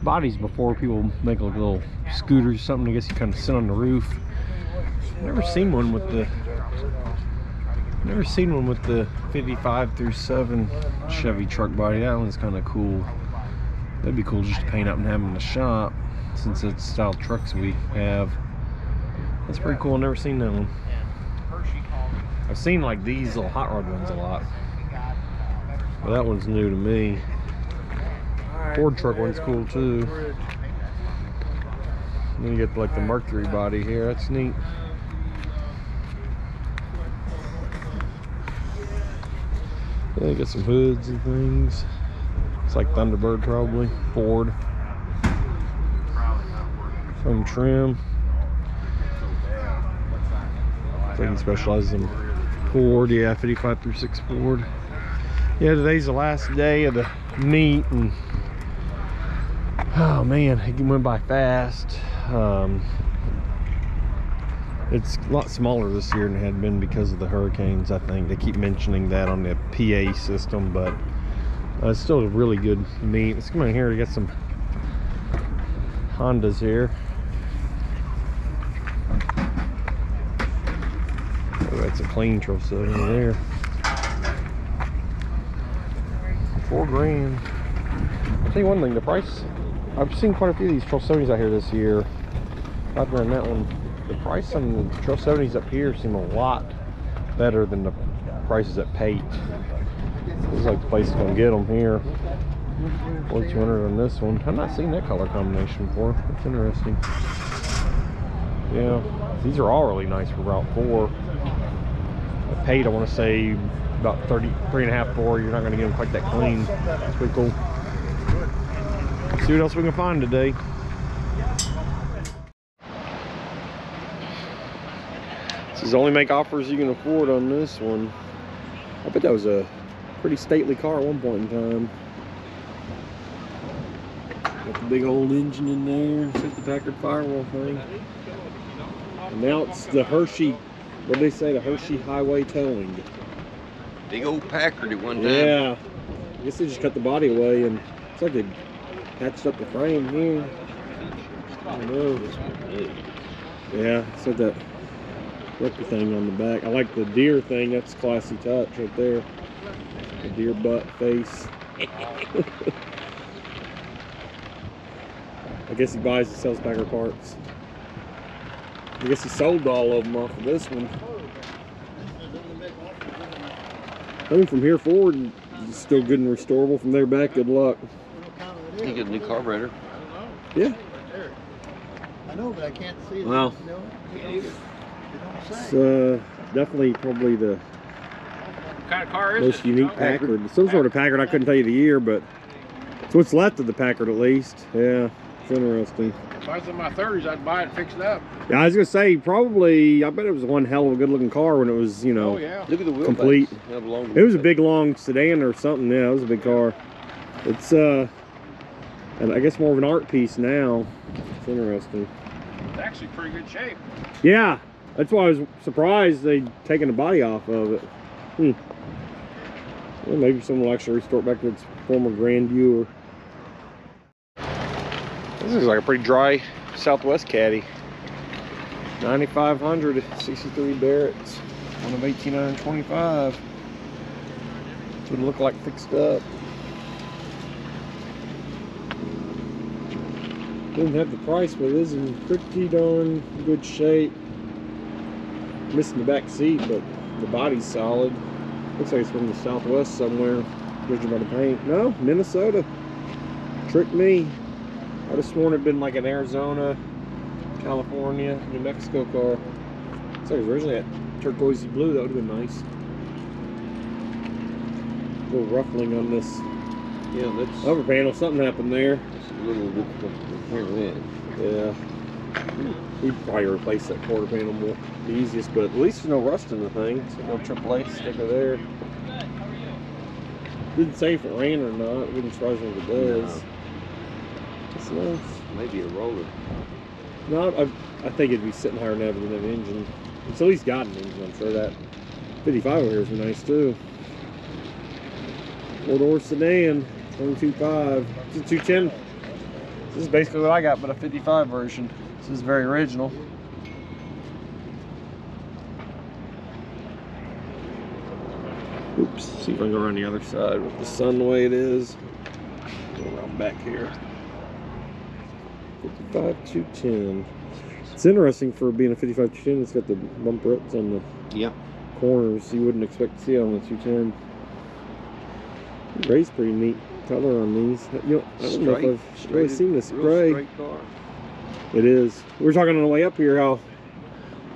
bodies before. People make like little scooters, or something. I guess you kind of sit on the roof. Never seen one with the. Never seen one with the 55 through 7 Chevy truck body. That one's kind of cool. That'd be cool just to paint up and have in the shop, since it's style trucks we have. That's pretty cool. Never seen that one. I've seen like these little hot rod ones a lot. But that one's new to me. Ford truck one's cool too. Then you get like the Mercury body here. That's neat. Yeah, got some hoods and things. It's like Thunderbird probably. Ford. Some trim. I think he specializes in Ford. Yeah, 55 through 6 Ford. Yeah, today's the last day of the meet and oh man, it went by fast. Um, it's a lot smaller this year than it had been because of the hurricanes, I think. They keep mentioning that on the PA system, but uh, it's still a really good meat. Let's come in here. We got some Hondas here. Oh, that's a clean Trail over there. Four grand. I'll tell you one thing, the price, I've seen quite a few of these 70s out here this year. I've around that one. The price on the Trail 70s up here seem a lot better than the prices at Pate. Looks like the place is gonna get them here. 4200 on this one. I've not seen that color combination before. That's interesting. Yeah, these are all really nice for Route 4. At Pate, I want to say about 30, three and a half, four. You're not going to get them quite that clean. That's pretty cool. See what else we can find today. Only make offers you can afford on this one. I bet that was a pretty stately car at one point in time. Got the big old engine in there. It's the Packard Firewall thing. And now it's the Hershey What did they say? The Hershey Highway Towing. Big old Packard at one time. Yeah. I guess they just cut the body away and it's like they patched up the frame here. I don't know. Yeah, said that replica thing on the back. I like the deer thing. That's a classy touch right there. The deer butt face. [LAUGHS] I guess he buys and sells Packard parts. I guess he sold all of them off of this one. I think from here forward, it's still good and restorable. From there back, good luck. You get a new carburetor. Yeah. I know, but I can't see it. Well. You know? It don't It's uh, definitely probably the kind of car is most it? unique Packard. Some sort of Packard. I couldn't tell you the year, but it's what's left of the Packard at least. Yeah, it's interesting. If I was in my 30s, I'd buy it and fix it up. Yeah, I was gonna say probably. I bet it was one hell of a good-looking car when it was, you know, Oh, yeah. Look at the wheelbase. complete. How long It was a big long sedan or something. Yeah, it was a big car. It's uh, and I guess more of an art piece now. It's interesting. It's actually pretty good shape. Yeah, that's why I was surprised they'd taken the body off of it. Hmm. Well, maybe someone will actually restore it back to its former grandeur. This is like a pretty dry Southwest caddy. 9500 63 Barrett's. One of 1825. That's what it looked like fixed up. Didn't have the price, but it is in pretty darn good shape. Missing the back seat, but the body's solid. Looks like it's from the southwest somewhere, judging by the paint. No, Minnesota. Tricked me. I'd have sworn it'd been like an Arizona, California, New Mexico car. Looks like it was originally that turquoisey blue. That would have been nice. A little ruffling on this Yeah, that's, upper panel. Something happened there. that's a little difficult to hear. Yeah. We'd probably replace that quarter panel more the easiest, but at least there's no rust in the thing. So no AAA sticker there. Didn't say if it ran or not. It wouldn't surprise me if it does. Nice. Maybe a roller. No, I, I think it'd be sitting higher now than an engine. It's at least got an engine, I'm sure that. 55 over here is nice too. Four door sedan, 22.5. It's a 210. This is basically what I got, but a 55 version. This is very original. Oops, see if I can go around the other side with the sun the way it is. Go around back here. 55 210. It's interesting for being a 55 210. It's got the bumper ups on the Yep. corners you wouldn't expect to see on the 210. Gray's pretty neat color on these. You know, I don't know if I've really straight- seen this real gray. It is. We were talking on the way up here how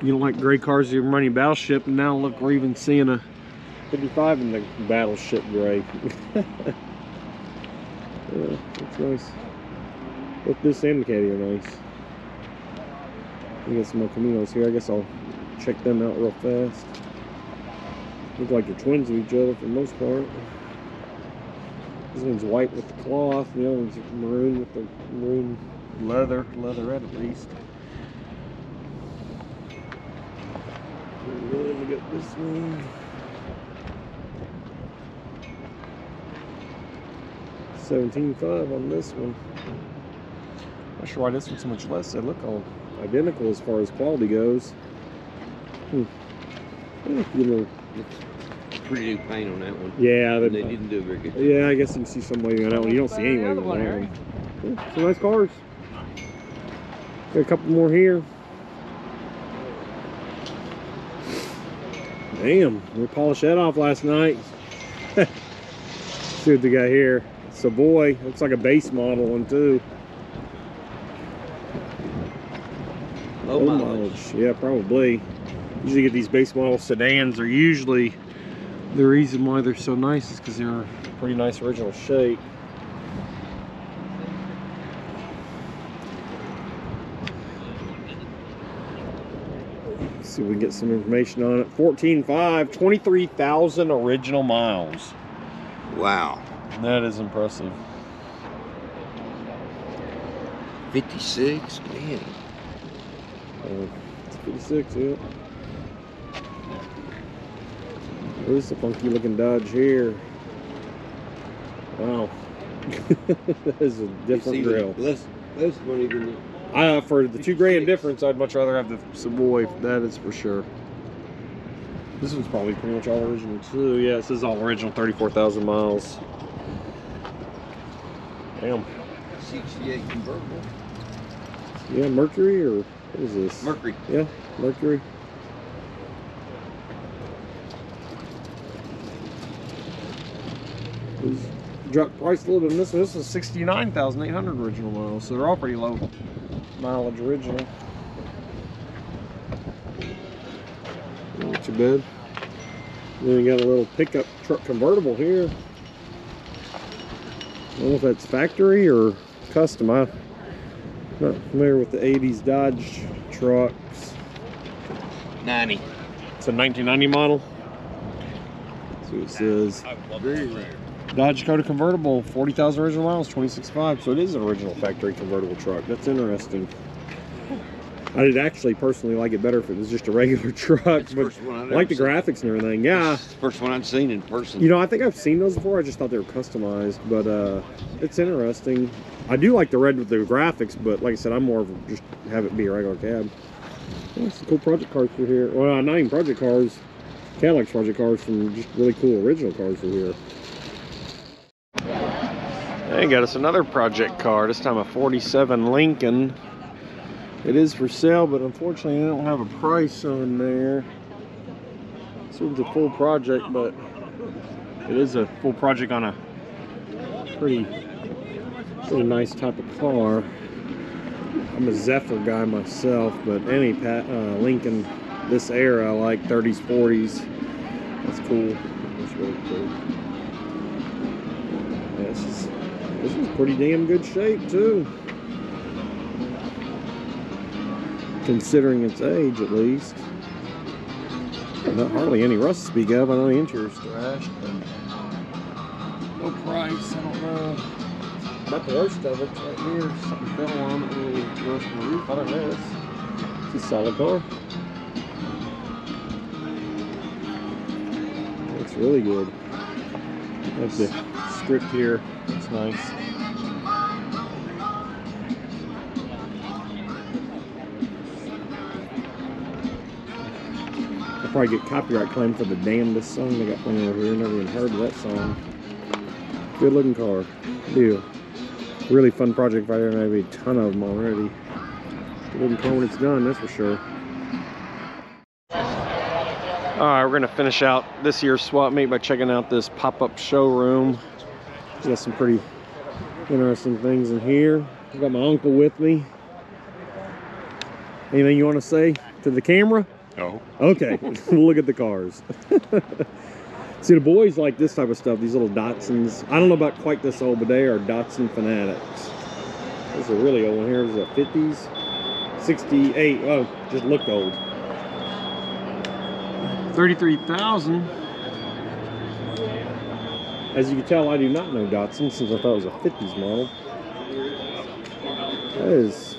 you don't like gray cars you're running battleship, and now look, we're even seeing a 55 in the battleship gray. [LAUGHS] yeah, it's nice. Both this and the caddy are nice. We got some more Caminos here. I guess I'll check them out real fast. Look like they're twins of each other for the most part. This one's white with the cloth, the other one's maroon with the maroon leather, leatherette at least. And then we got this one. Seventeen five on this one. Not sure why this one's so much less. They look all identical as far as quality goes. Hmm. You know, Pretty new paint on that one. yeah, They they, didn't do a very good job. yeah, I guess you can see some waving on that one. You don't see any waving on that one. Yeah, some nice cars. Got a couple more here. Damn, we polished that off last night. [LAUGHS] see what they got here. Savoy, looks like a base model one too. Low Low mileage. Yeah, probably. Usually get these base model sedans are usually the reason why they're so nice is because they're pretty nice original shape. See if we can get some information on it. 14.5, 23,000 original miles. Wow. That is impressive. 56? Man. Uh, it's 56, yeah. This is a funky looking Dodge here. Wow. [LAUGHS] that is a different see, grill. Less, less money than the I uh, for the two grand difference, I'd much rather have the Savoy. That is for sure. This one's probably pretty much all original too. Yeah, this is all original, thirty-four thousand miles. Damn. 68 convertible. Yeah, Mercury or what is this? Mercury. Yeah, Mercury. This dropped price a little bit on this one. This is 69,800 original miles, so they're all pretty low mileage original. Not too bad. Then we got a little pickup truck convertible here. I don't know if that's factory or custom. I'm not familiar with the 80s Dodge trucks. 90. It's a 1990 model. That's what it says. Very rare. Dodge Dakota convertible, 40,000 original miles, 26.5. So it is an original factory convertible truck. That's interesting. I did actually personally like it better if it was just a regular [LAUGHS] truck, That's the but first one I've like the seen. graphics and everything. Yeah, It's the First one I've seen in person. you know, I think I've seen those before. I just thought they were customized, but uh, it's interesting. I do like the red with the graphics, but like I said, I'm more of just have it be a regular cab. Oh, some cool project cars through here. Well, not even project cars. Cadillac's project cars from just really cool original cars through here. They got us another project car. This time a 47 Lincoln. It is for sale, but unfortunately they don't have a price on there. This one's a full project, but it is a full project on a pretty, pretty nice type of car. I'm a Zephyr guy myself, but any Pat, uh, Lincoln this era, I like 30s, 40s. That's cool. That's really cool. Yeah, this is pretty damn good shape too. Considering its age, at least. Not hardly any rust to speak of. I know the interior's trashed, but no price. I don't know. About the worst of it's right here. Something fell on it. Really rust the roof. I don't know. It's, it's a solid car. Looks really good. That's the script here. It's nice. Probably get copyright claim for the damnedest song they got playing over here. Never even heard of that song. Good looking car. Deal. Really fun project right here. Maybe a ton of them already. Good looking car when it's done, that's for sure. All right, we're gonna finish out this year's swap meet by checking out this pop-up showroom. Got some pretty interesting things in here. I've got my uncle with me. Anything you want to say to the camera? No. Okay, [LAUGHS] we'll look at the cars. [LAUGHS] See, the boys like this type of stuff, these little Datsuns. I don't know about quite this old, but they are Datsun fanatics. This is a really old one here. This is a 50s, 68. Oh, just looked old. 33,000. As you can tell, I do not know Datsun since I thought it was a 50s model. That is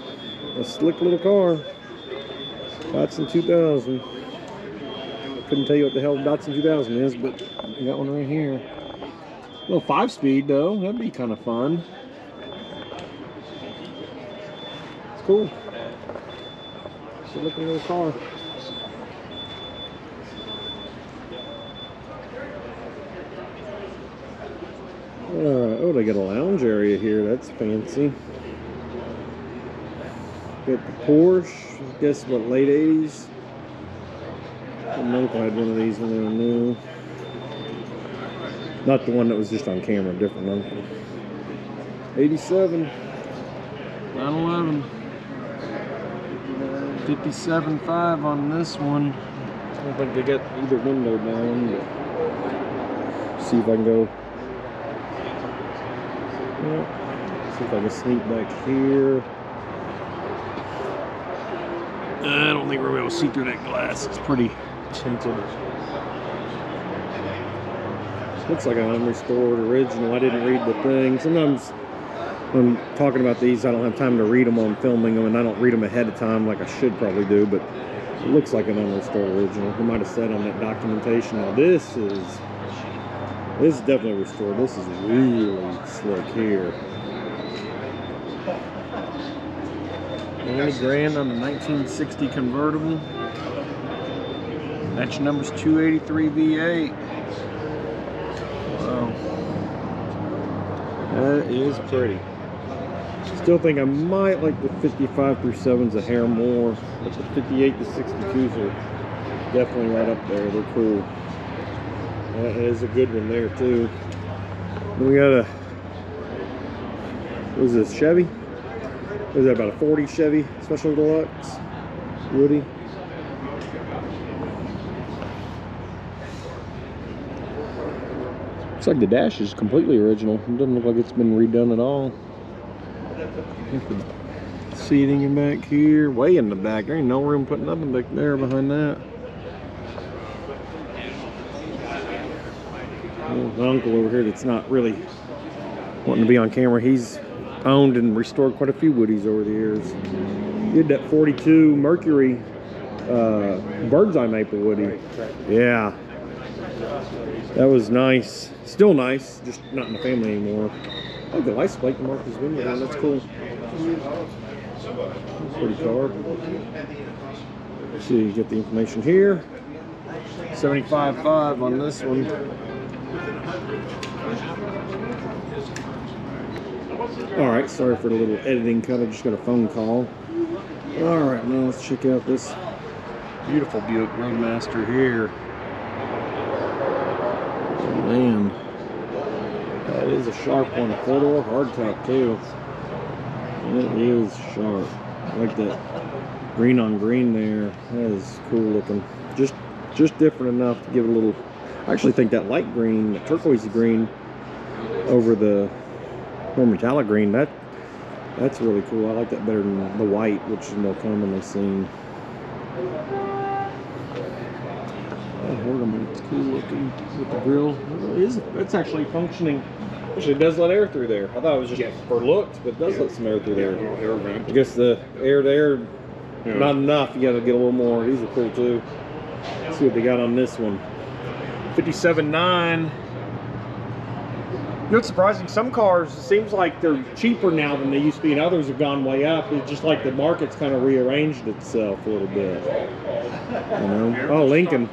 a slick little car. Datsun 2000. Couldn't tell you what the hell Datsun 2000 is, but you got one right here. little five speed though, that'd be kind of fun. It's cool. Good looking little car. Uh, oh, they got a lounge area here. That's fancy. Got the Porsche. I guess what late 80s. My uncle had one of these when they were new. Not the one that was just on camera, different uncle. 87. 911. 57.5 on this one. I don't think they got either window down, see if I can go. Yeah. See if I can sneak back here. I don't think we're able to see through that glass. It's pretty tinted. Looks like an unrestored original. I didn't read the thing. Sometimes when I'm talking about these, I don't have time to read them on filming them, and I don't read them ahead of time like I should probably do. But It looks like an unrestored original. He might have said on that documentation. Now this is this is definitely restored. This is really slick here. 90 grand on the 1960 convertible. That's your number's 283 V8. Wow. That is pretty. Still think I might like the 55 through 7s a hair more, but the 58 to 62s are definitely right up there. They're cool. That is a good one there too. We got a, what is this, Chevy? What is that, about a 40 Chevy Special Deluxe? Woody? Looks like the dash is completely original. It doesn't look like it's been redone at all. Seating in back here, way in the back. There ain't no room putting nothing back there behind that. Oh, My uncle over here that's not really wanting to be on camera. He's owned and restored quite a few Woodies over the years. Had that 42 Mercury uh, bird's eye maple Woody. Yeah. That was nice. Still nice, just not in the family anymore. Oh, the license plate mark his window on. That's cool. Pretty car. See, you get the information here. 75.5 on this one. All right, sorry for the little editing cut. I just got a phone call. All right, now let's check out this beautiful Buick Roadmaster here. Man, that is a sharp one. Four door hardtop too. It is sharp. I like that green on green there. That is cool looking. Just, just different enough to give it a little. I actually think that light green, the turquoise green, over the more metallic green. That that's really cool. I like that better than the white, which is more commonly seen. That ornament, it's cool looking with the grill. It is it's actually functioning. Actually, it does let air through there. I thought it was just for looks, but it does let some air through there. Air vent. I guess the air there, Yeah. not enough. You got to get a little more. These are cool too. Let's see what they got on this one. 57.9. You know what's surprising? Some cars, it seems like they're cheaper now than they used to be, and others have gone way up. It's just like the market's kind of rearranged itself a little bit. You know? Oh, Lincoln.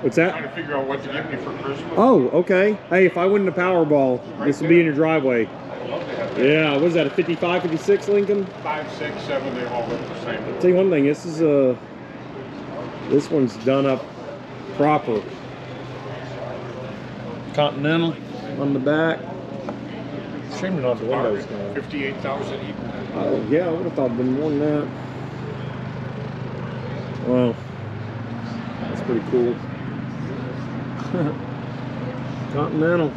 What's that? Trying that? to figure out what to get me for Christmas. Oh, okay. Hey, if I win the Powerball, this would be in your driveway. I'd love to have that. Yeah, what was that, a 55, 56 Lincoln? Five, six, seven, they all look the same. I'll tell you one thing, this is a, this one's done up proper. Continental on the back. Shame not the windows now. Fifty-eight thousand even. Oh, yeah, I would have thought it'd been more than that. Wow. That's pretty cool. [LAUGHS] Continental.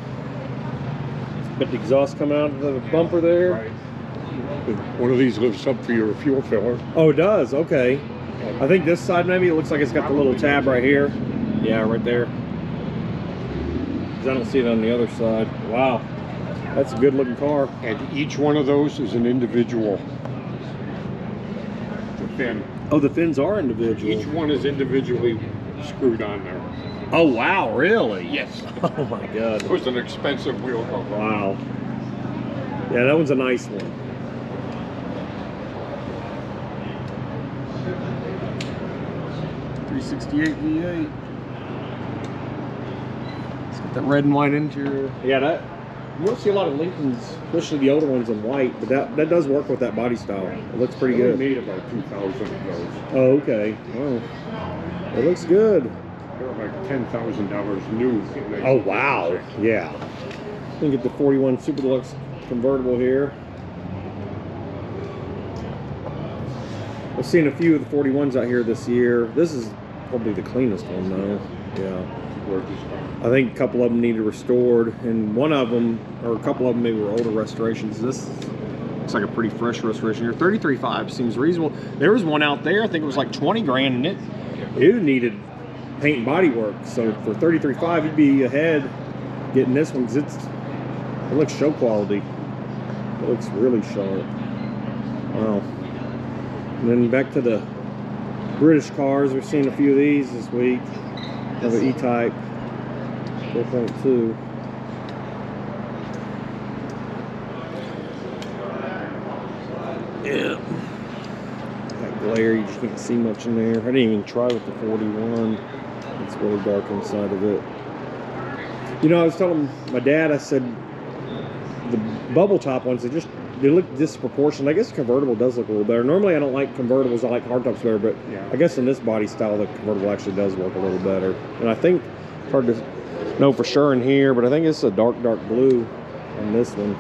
Got the exhaust coming out of the bumper there. Right. One of these lifts up for your fuel filler. Oh, it does. Okay. I think this side maybe it looks like it's got the little tab right here. Yeah, right there. 'Cause I don't see it on the other side. Wow. That's a good looking car. And each one of those is an individual. The fin. Oh, the fins are individual. Each one is individually screwed on there. Oh, wow. Really? Yes. [LAUGHS] Oh, my God. It was an expensive wheel cover. Wow. Yeah, that one's a nice one. Three sixty-eight V8. It's got that red and white interior. Yeah, that you don't see a lot of Lincolns, especially the older ones in white, but that that does work with that body style. It looks pretty We good. made about two thousand of those. Oh, okay. Wow. It looks good. They're like ten thousand dollars new. Oh wow, yeah. Let me get the 41 Super Deluxe convertible here. I've seen a few of the 41s out here this year. This is probably the cleanest one though. Yeah. Gorgeous. I think a couple of them needed restored, and one of them, or a couple of them maybe were older restorations. This looks like a pretty fresh restoration here. 33.5 seems reasonable. There was one out there, I think it was like 20 grand, and it, it needed paint and body work. So for 33.5, you'd be ahead getting this one, 'cause it's, it looks show quality. It looks really sharp. Wow. And then back to the British cars. We've seen a few of these this week. Another E-Type 4.2. Yeah. That glare, you just can't see much in there. I didn't even try with the 41. It's really dark inside of it. You know, I was telling my dad, I said, the bubble top ones, they just, they look disproportionate. I guess convertible does look a little better. Normally I don't like convertibles, I like hardtops better, but Yeah. I guess in this body style, the convertible actually does work a little better. And I think, it's hard to know for sure in here, but I think it's a dark, dark blue on this one.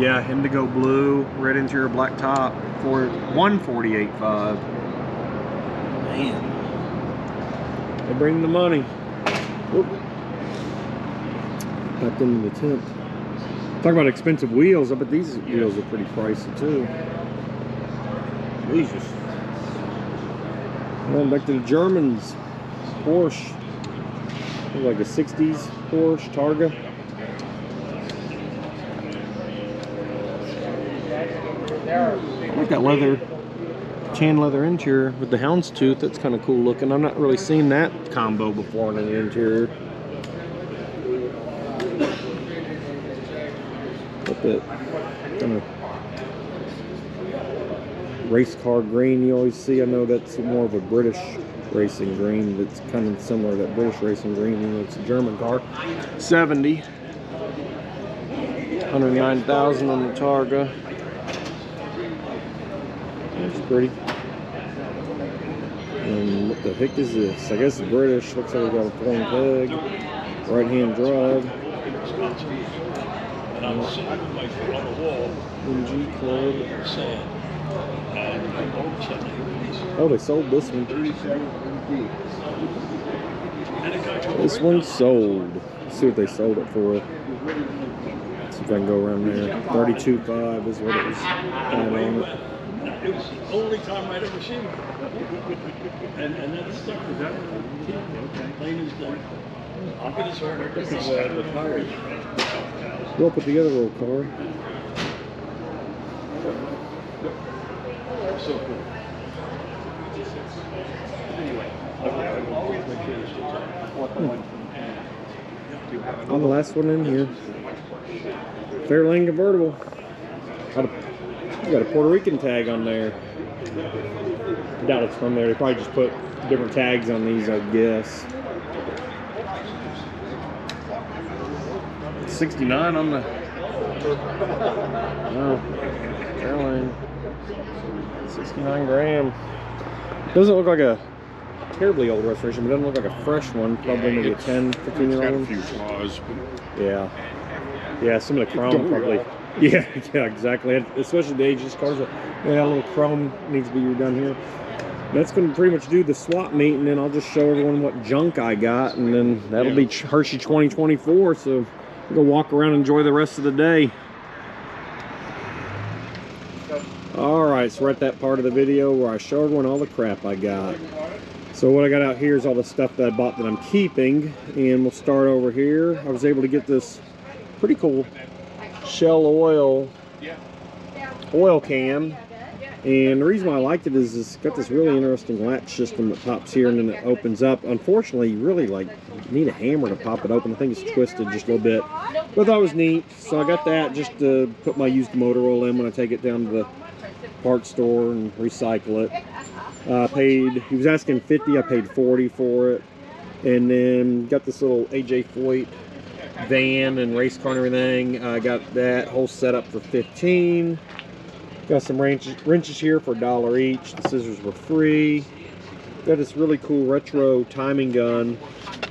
Yeah, indigo blue, red interior, black top for 148.5. Man. They bring the money. Whoop. Back into the tent. Talk about expensive wheels. I bet these wheels are pretty pricey too. Jesus. Back to the Germans. Porsche. Like a 60s Porsche Targa. I like that leather, tan leather interior with the houndstooth. That's kind of cool looking. I've not really seen that combo before in an interior. With that kind of race car green you always see. I know that's more of a British racing green that's kind of similar to that British racing green. You know, it's a German car. 70. 109,000 on the Targa. That's pretty. And what the heck is this? I guess it's British. Looks like we got a foreign peg. Right hand drive. And I'm sitting with my foot on the wall, MG Club. Oh, they sold this one. And the guy told me, This one's sold. Let's see what they sold it for. See if I can go around there. 32.5 is what it was had on it. It was the only time I'd ever seen it. And, and that stuck with that. Plain as day. I'll get his order. This is, uh, the tires. Well put together little car. So cool. Anyway, okay, I will always make sure this is On the last one in here. Fairlane convertible. Got a, got a Puerto Rican tag on there. I doubt it's from there. They probably just put different tags on these, I guess. 69 on the. Oh, Fairlane. 69 gram. Doesn't look like a terribly old restoration, but doesn't look like a fresh one. Probably maybe a it's- 10, 15 It's year got a old. few flaws, Yeah. Yeah, some of the chrome probably. [LAUGHS] Yeah, yeah, exactly. Especially the ages cars. Uh, yeah, a little chrome needs to be redone here. That's going to pretty much do the swap meet, and then I'll just show everyone what junk I got, and then that'll be Hershey 2024. So go walk around and enjoy the rest of the day. All right, so we're at that part of the video where I show everyone all the crap I got. So what I got out here is all the stuff that I bought that I'm keeping, and we'll start over here. I was able to get this pretty cool Shell oil oil can. And the reason why I liked it is it's got this really interesting latch system that pops here and then it opens up. Unfortunately, you really like need a hammer to pop it open. I think it's twisted just a little bit. But it was neat. So I got that just to put my used motor oil in when I take it down to the parts store and recycle it. Uh, paid, he was asking 50, I paid 40 for it. And then got this little AJ Foyt van and race car and everything. I got that whole setup for 15. Got some wrenches, wrenches here for a dollar each. The scissors were free. Got this really cool retro timing gun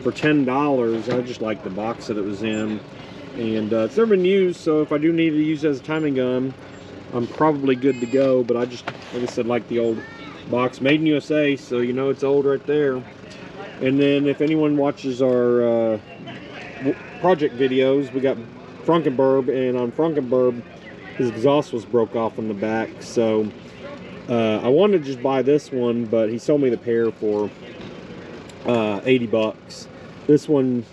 for $10. I just like the box that it was in. And uh, it's never been used, so if I do need to use it as a timing gun, I'm probably good to go. But I just, like I said, like the old box. Made in USA, so you know it's old right there. And then if anyone watches our uh, project videos, we got Frankenberg, and on Frankenberg, his exhaust was broke off on the back. So uh, I wanted to just buy this one, but he sold me the pair for uh, 80 bucks. This one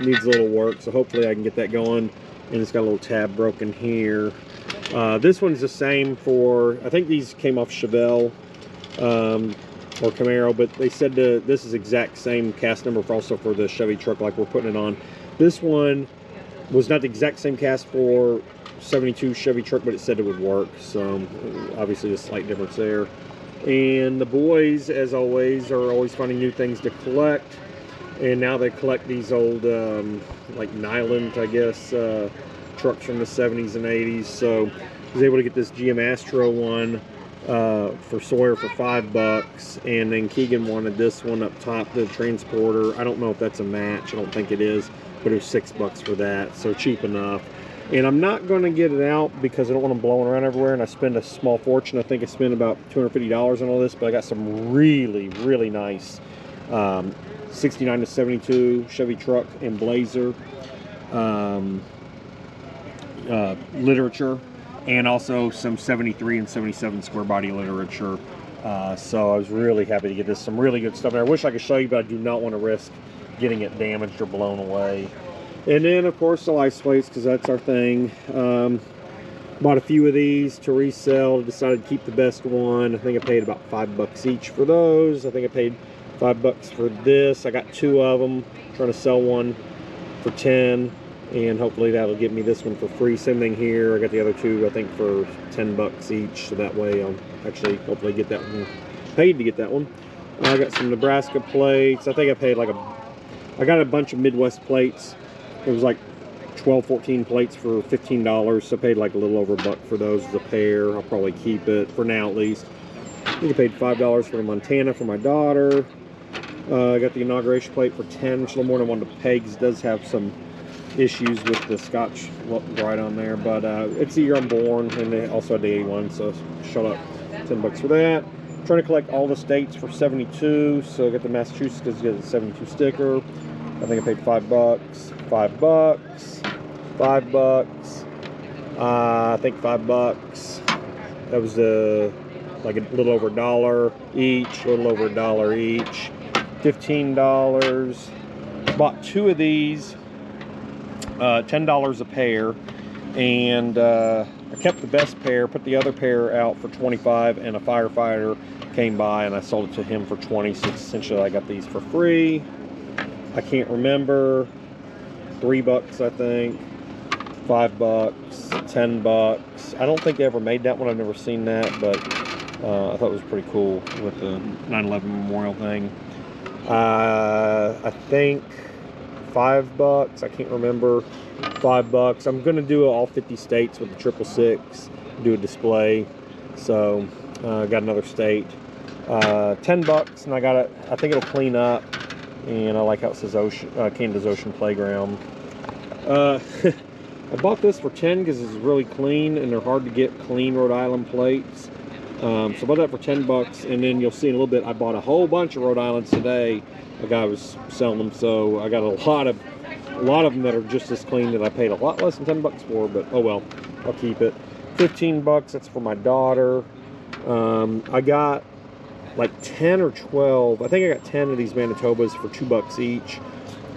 needs a little work, so hopefully I can get that going. And it's got a little tab broken here. Uh, this one's the same for, I think these came off Chevelle um, or Camaro, but they said this is exact same cast number for also for the Chevy truck like we're putting it on. This one was not the exact same cast for 72 Chevy truck, but it said it would work. So obviously a slight difference there. And the boys, as always, are always finding new things to collect. And now they collect these old, um, like Nylint, I guess, uh, trucks from the 70s and 80s. So I was able to get this GM Astro one uh, for Sawyer for five bucks. And then Keegan wanted this one up top, the transporter. I don't know if that's a match. I don't think it is, but it was six bucks for that. So cheap enough. And I'm not going to get it out because I don't want them blowing around everywhere. And I spend a small fortune. I think I spent about $250 on all this, but I got some really, really nice um, 69 to 72 Chevy truck and Blazer um, uh, literature, and also some 73 and 77 square body literature. Uh, so I was really happy to get this. Some really good stuff. And I wish I could show you, but I do not want to risk getting it damaged or blown away. And then, of course, the license plates, because that's our thing. Um, bought a few of these to resell. Decided to keep the best one. I think I paid about five bucks each for those. I think I paid five bucks for this. I got two of them. trying to sell one for 10 and hopefully that'll give me this one for free. sending here. I got the other two, I think, for 10 bucks each. So that way I'll actually hopefully get that one paid to get that one. I got some Nebraska plates. I think I paid like a, I got a bunch of Midwest plates. It was like 12, 14 plates for $15. So I paid like a little over a buck for those as a pair. I'll probably keep it for now at least. I think I paid $5 for the Montana for my daughter. Uh, I got the inauguration plate for 10, which is a little more than I wanted to it does have some issues with the Scotch right on there, but uh, it's the year I'm born, and they also had the 81, so shut up. 10 bucks for that. I'm trying to collect all the states for 72, so I got the Massachusetts because get the 72 sticker. I think I paid five bucks, five bucks, five bucks. Uh, I think five bucks. That was uh, like a little over a dollar each, a little over a dollar each. $15. Bought two of these uh, $10 a pair and uh, I kept the best pair put the other pair out for 25 and a firefighter came by and I sold it to him for 20 so essentially I got these for free. I can't remember three bucks I think five bucks ten bucks. I don't think they ever made that one I've never seen that but uh, I thought it was pretty cool with the 9/11 memorial thing. Uh, I think five bucks. I can't remember. Five bucks. I'm gonna do all 50 states with the triple six. Do a display. So uh, got another state. Uh, 10 bucks, and I got it. I think it'll clean up. And I like how it says Ocean, uh, Canada's Ocean Playground. Uh, [LAUGHS] I bought this for 10 because it's really clean, and they're hard to get clean Rhode Island plates. Um, so I bought that for 10 bucks, and then you'll see in a little bit, I bought a whole bunch of Rhode Islands today. A guy was selling them, so I got a lot of a lot of them that are just as clean that I paid a lot less than 10 bucks for, but oh well, I'll keep it. 15 bucks, that's for my daughter. Um, I got like 10 or 12, I think I got 10 of these Manitobas for two bucks each.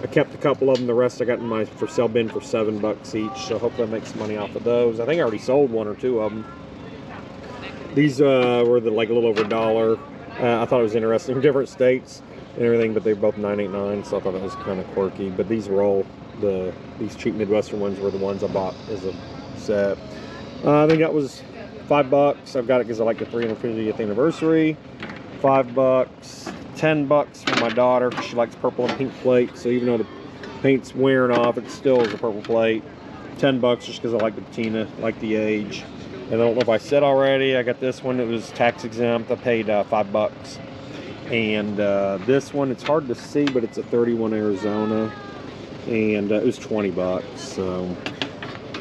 I kept a couple of them, the rest I got in my for sale bin for seven bucks each, so hopefully I make some money off of those. I think I already sold one or two of them. These uh, were the, like a little over a dollar. Uh, I thought it was interesting. [LAUGHS] Different states and everything, but they're both 989, so I thought that was kind of quirky. But these were all the these cheap Midwestern ones were the ones I bought as a set. Uh, I think that was five bucks. I've got it because I like the 350th anniversary. Five bucks, ten bucks for my daughter she likes purple and pink plates. So even though the paint's wearing off, it still is a purple plate. Ten bucks just because I like the patina, like the age. And I don't know if I said already, I got this one. It was tax exempt. I paid uh, five bucks. And uh, this one, it's hard to see, but it's a 31 Arizona. And uh, it was 20 bucks. So,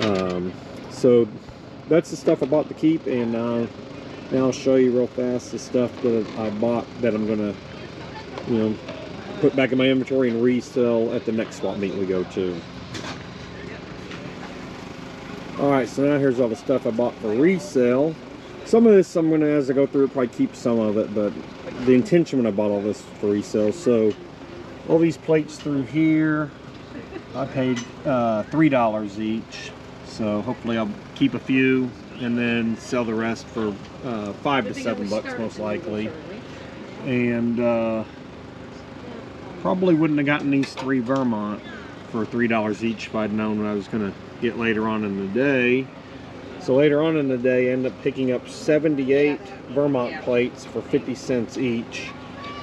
um, so that's the stuff I bought to keep. And uh, now I'll show you real fast the stuff that I bought that I'm going to, you know, put back in my inventory and resell at the next swap meet we go to. Alright, so now here's all the stuff I bought for resale. Some of this I'm going to, as I go through, probably keep some of it, but the intention when I bought all this for resale. So, all these plates through here, I paid uh, $3 each. So hopefully I'll keep a few and then sell the rest for uh, five to seven bucks most likely. And uh, probably wouldn't have gotten these three Vermont for three dollars each if I'd known what I was gonna later on in the day. So later on in the day, I ended up picking up 78 Vermont plates for 50 cents each.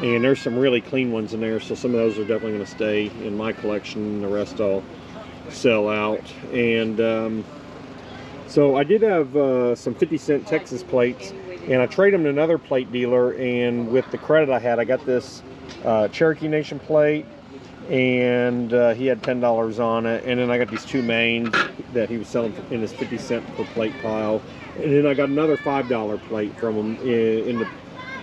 And there's some really clean ones in there, so some of those are definitely going to stay in my collection. The rest I'll sell out. And um, so I did have uh, some 50 cent Texas plates, and I traded them to another plate dealer. And with the credit I had, I got this uh, Cherokee Nation plate, and uh, he had ten dollars on it. And then I got these two Maines that he was selling in his 50 cent per plate pile. And then I got another five dollar plate from him in, in the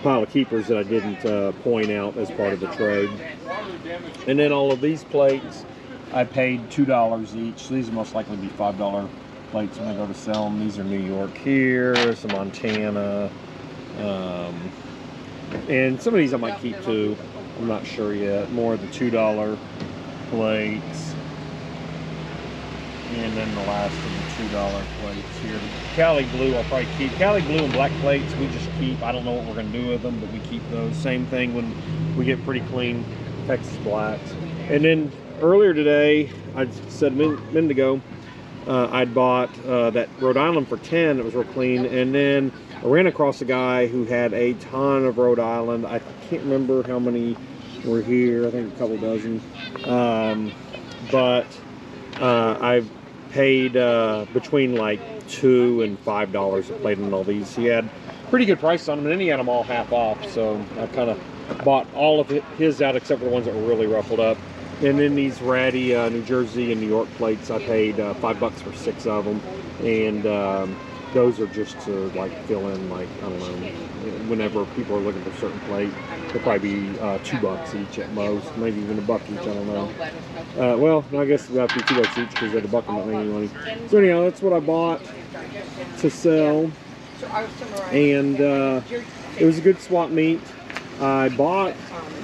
pile of keepers that I didn't uh, point out as part of the trade. And then all of these plates, I paid two dollars each. These will most likely be five dollar plates when I go to sell them. These are New York here, some Montana, um, and some of these I might keep too. I'm not sure yet. More of the two dollar plates, and then the last of the two dollar plates here. Cali blue I'll probably keep. Cali blue and black plates we just keep. I don't know what we're gonna do with them, but we keep those. Same thing when we get pretty clean Texas blacks. And then earlier today, I said a min- minute ago, uh, I'd bought uh, that Rhode Island for 10. It was real clean. And then I ran across a guy who had a ton of Rhode Island. I can't remember how many were here. I think a couple dozen. Um, but uh, I've paid uh, between like two and five dollars a plate on all these. He had pretty good price on them, and then he had them all half off. So I kind of bought all of his out except for the ones that were really ruffled up. And then these ratty uh, New Jersey and New York plates, I paid uh, five bucks for six of them, and um, those are just to like fill in like I don't know. Whenever people are looking for certain plate, they'll probably be uh, two bucks each at most, maybe even a buck each. I don't know. Uh, well, I guess it'll have to be two bucks each because at a buck I'm not making money. So anyhow, that's what I bought to sell, and uh, it was a good swap meet. I bought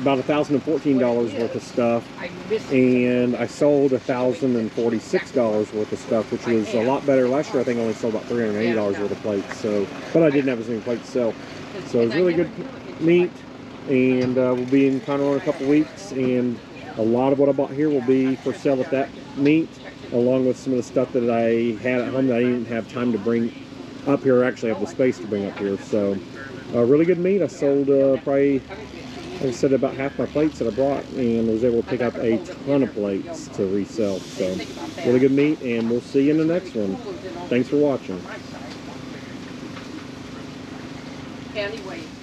about thousand and fourteen dollars worth of stuff, and I sold thousand and forty-six dollars worth of stuff, which was a lot better. Last year, I think I only sold about three hundred eighty dollars worth of plates. So, but I didn't have as many plates to sell, so it was really good meet, And uh, we'll be in Conroe in a couple weeks, and a lot of what I bought here will be for sale at that meet, along with some of the stuff that I had at home that I didn't have time to bring up here. Actually, have the space to bring up here. So, really good meet. I sold uh, probably I said, about half my plates that I brought and was able to pick up a ton of plates to resell. So, really good meet and we'll see you in the next one. Thanks for watching. County Way.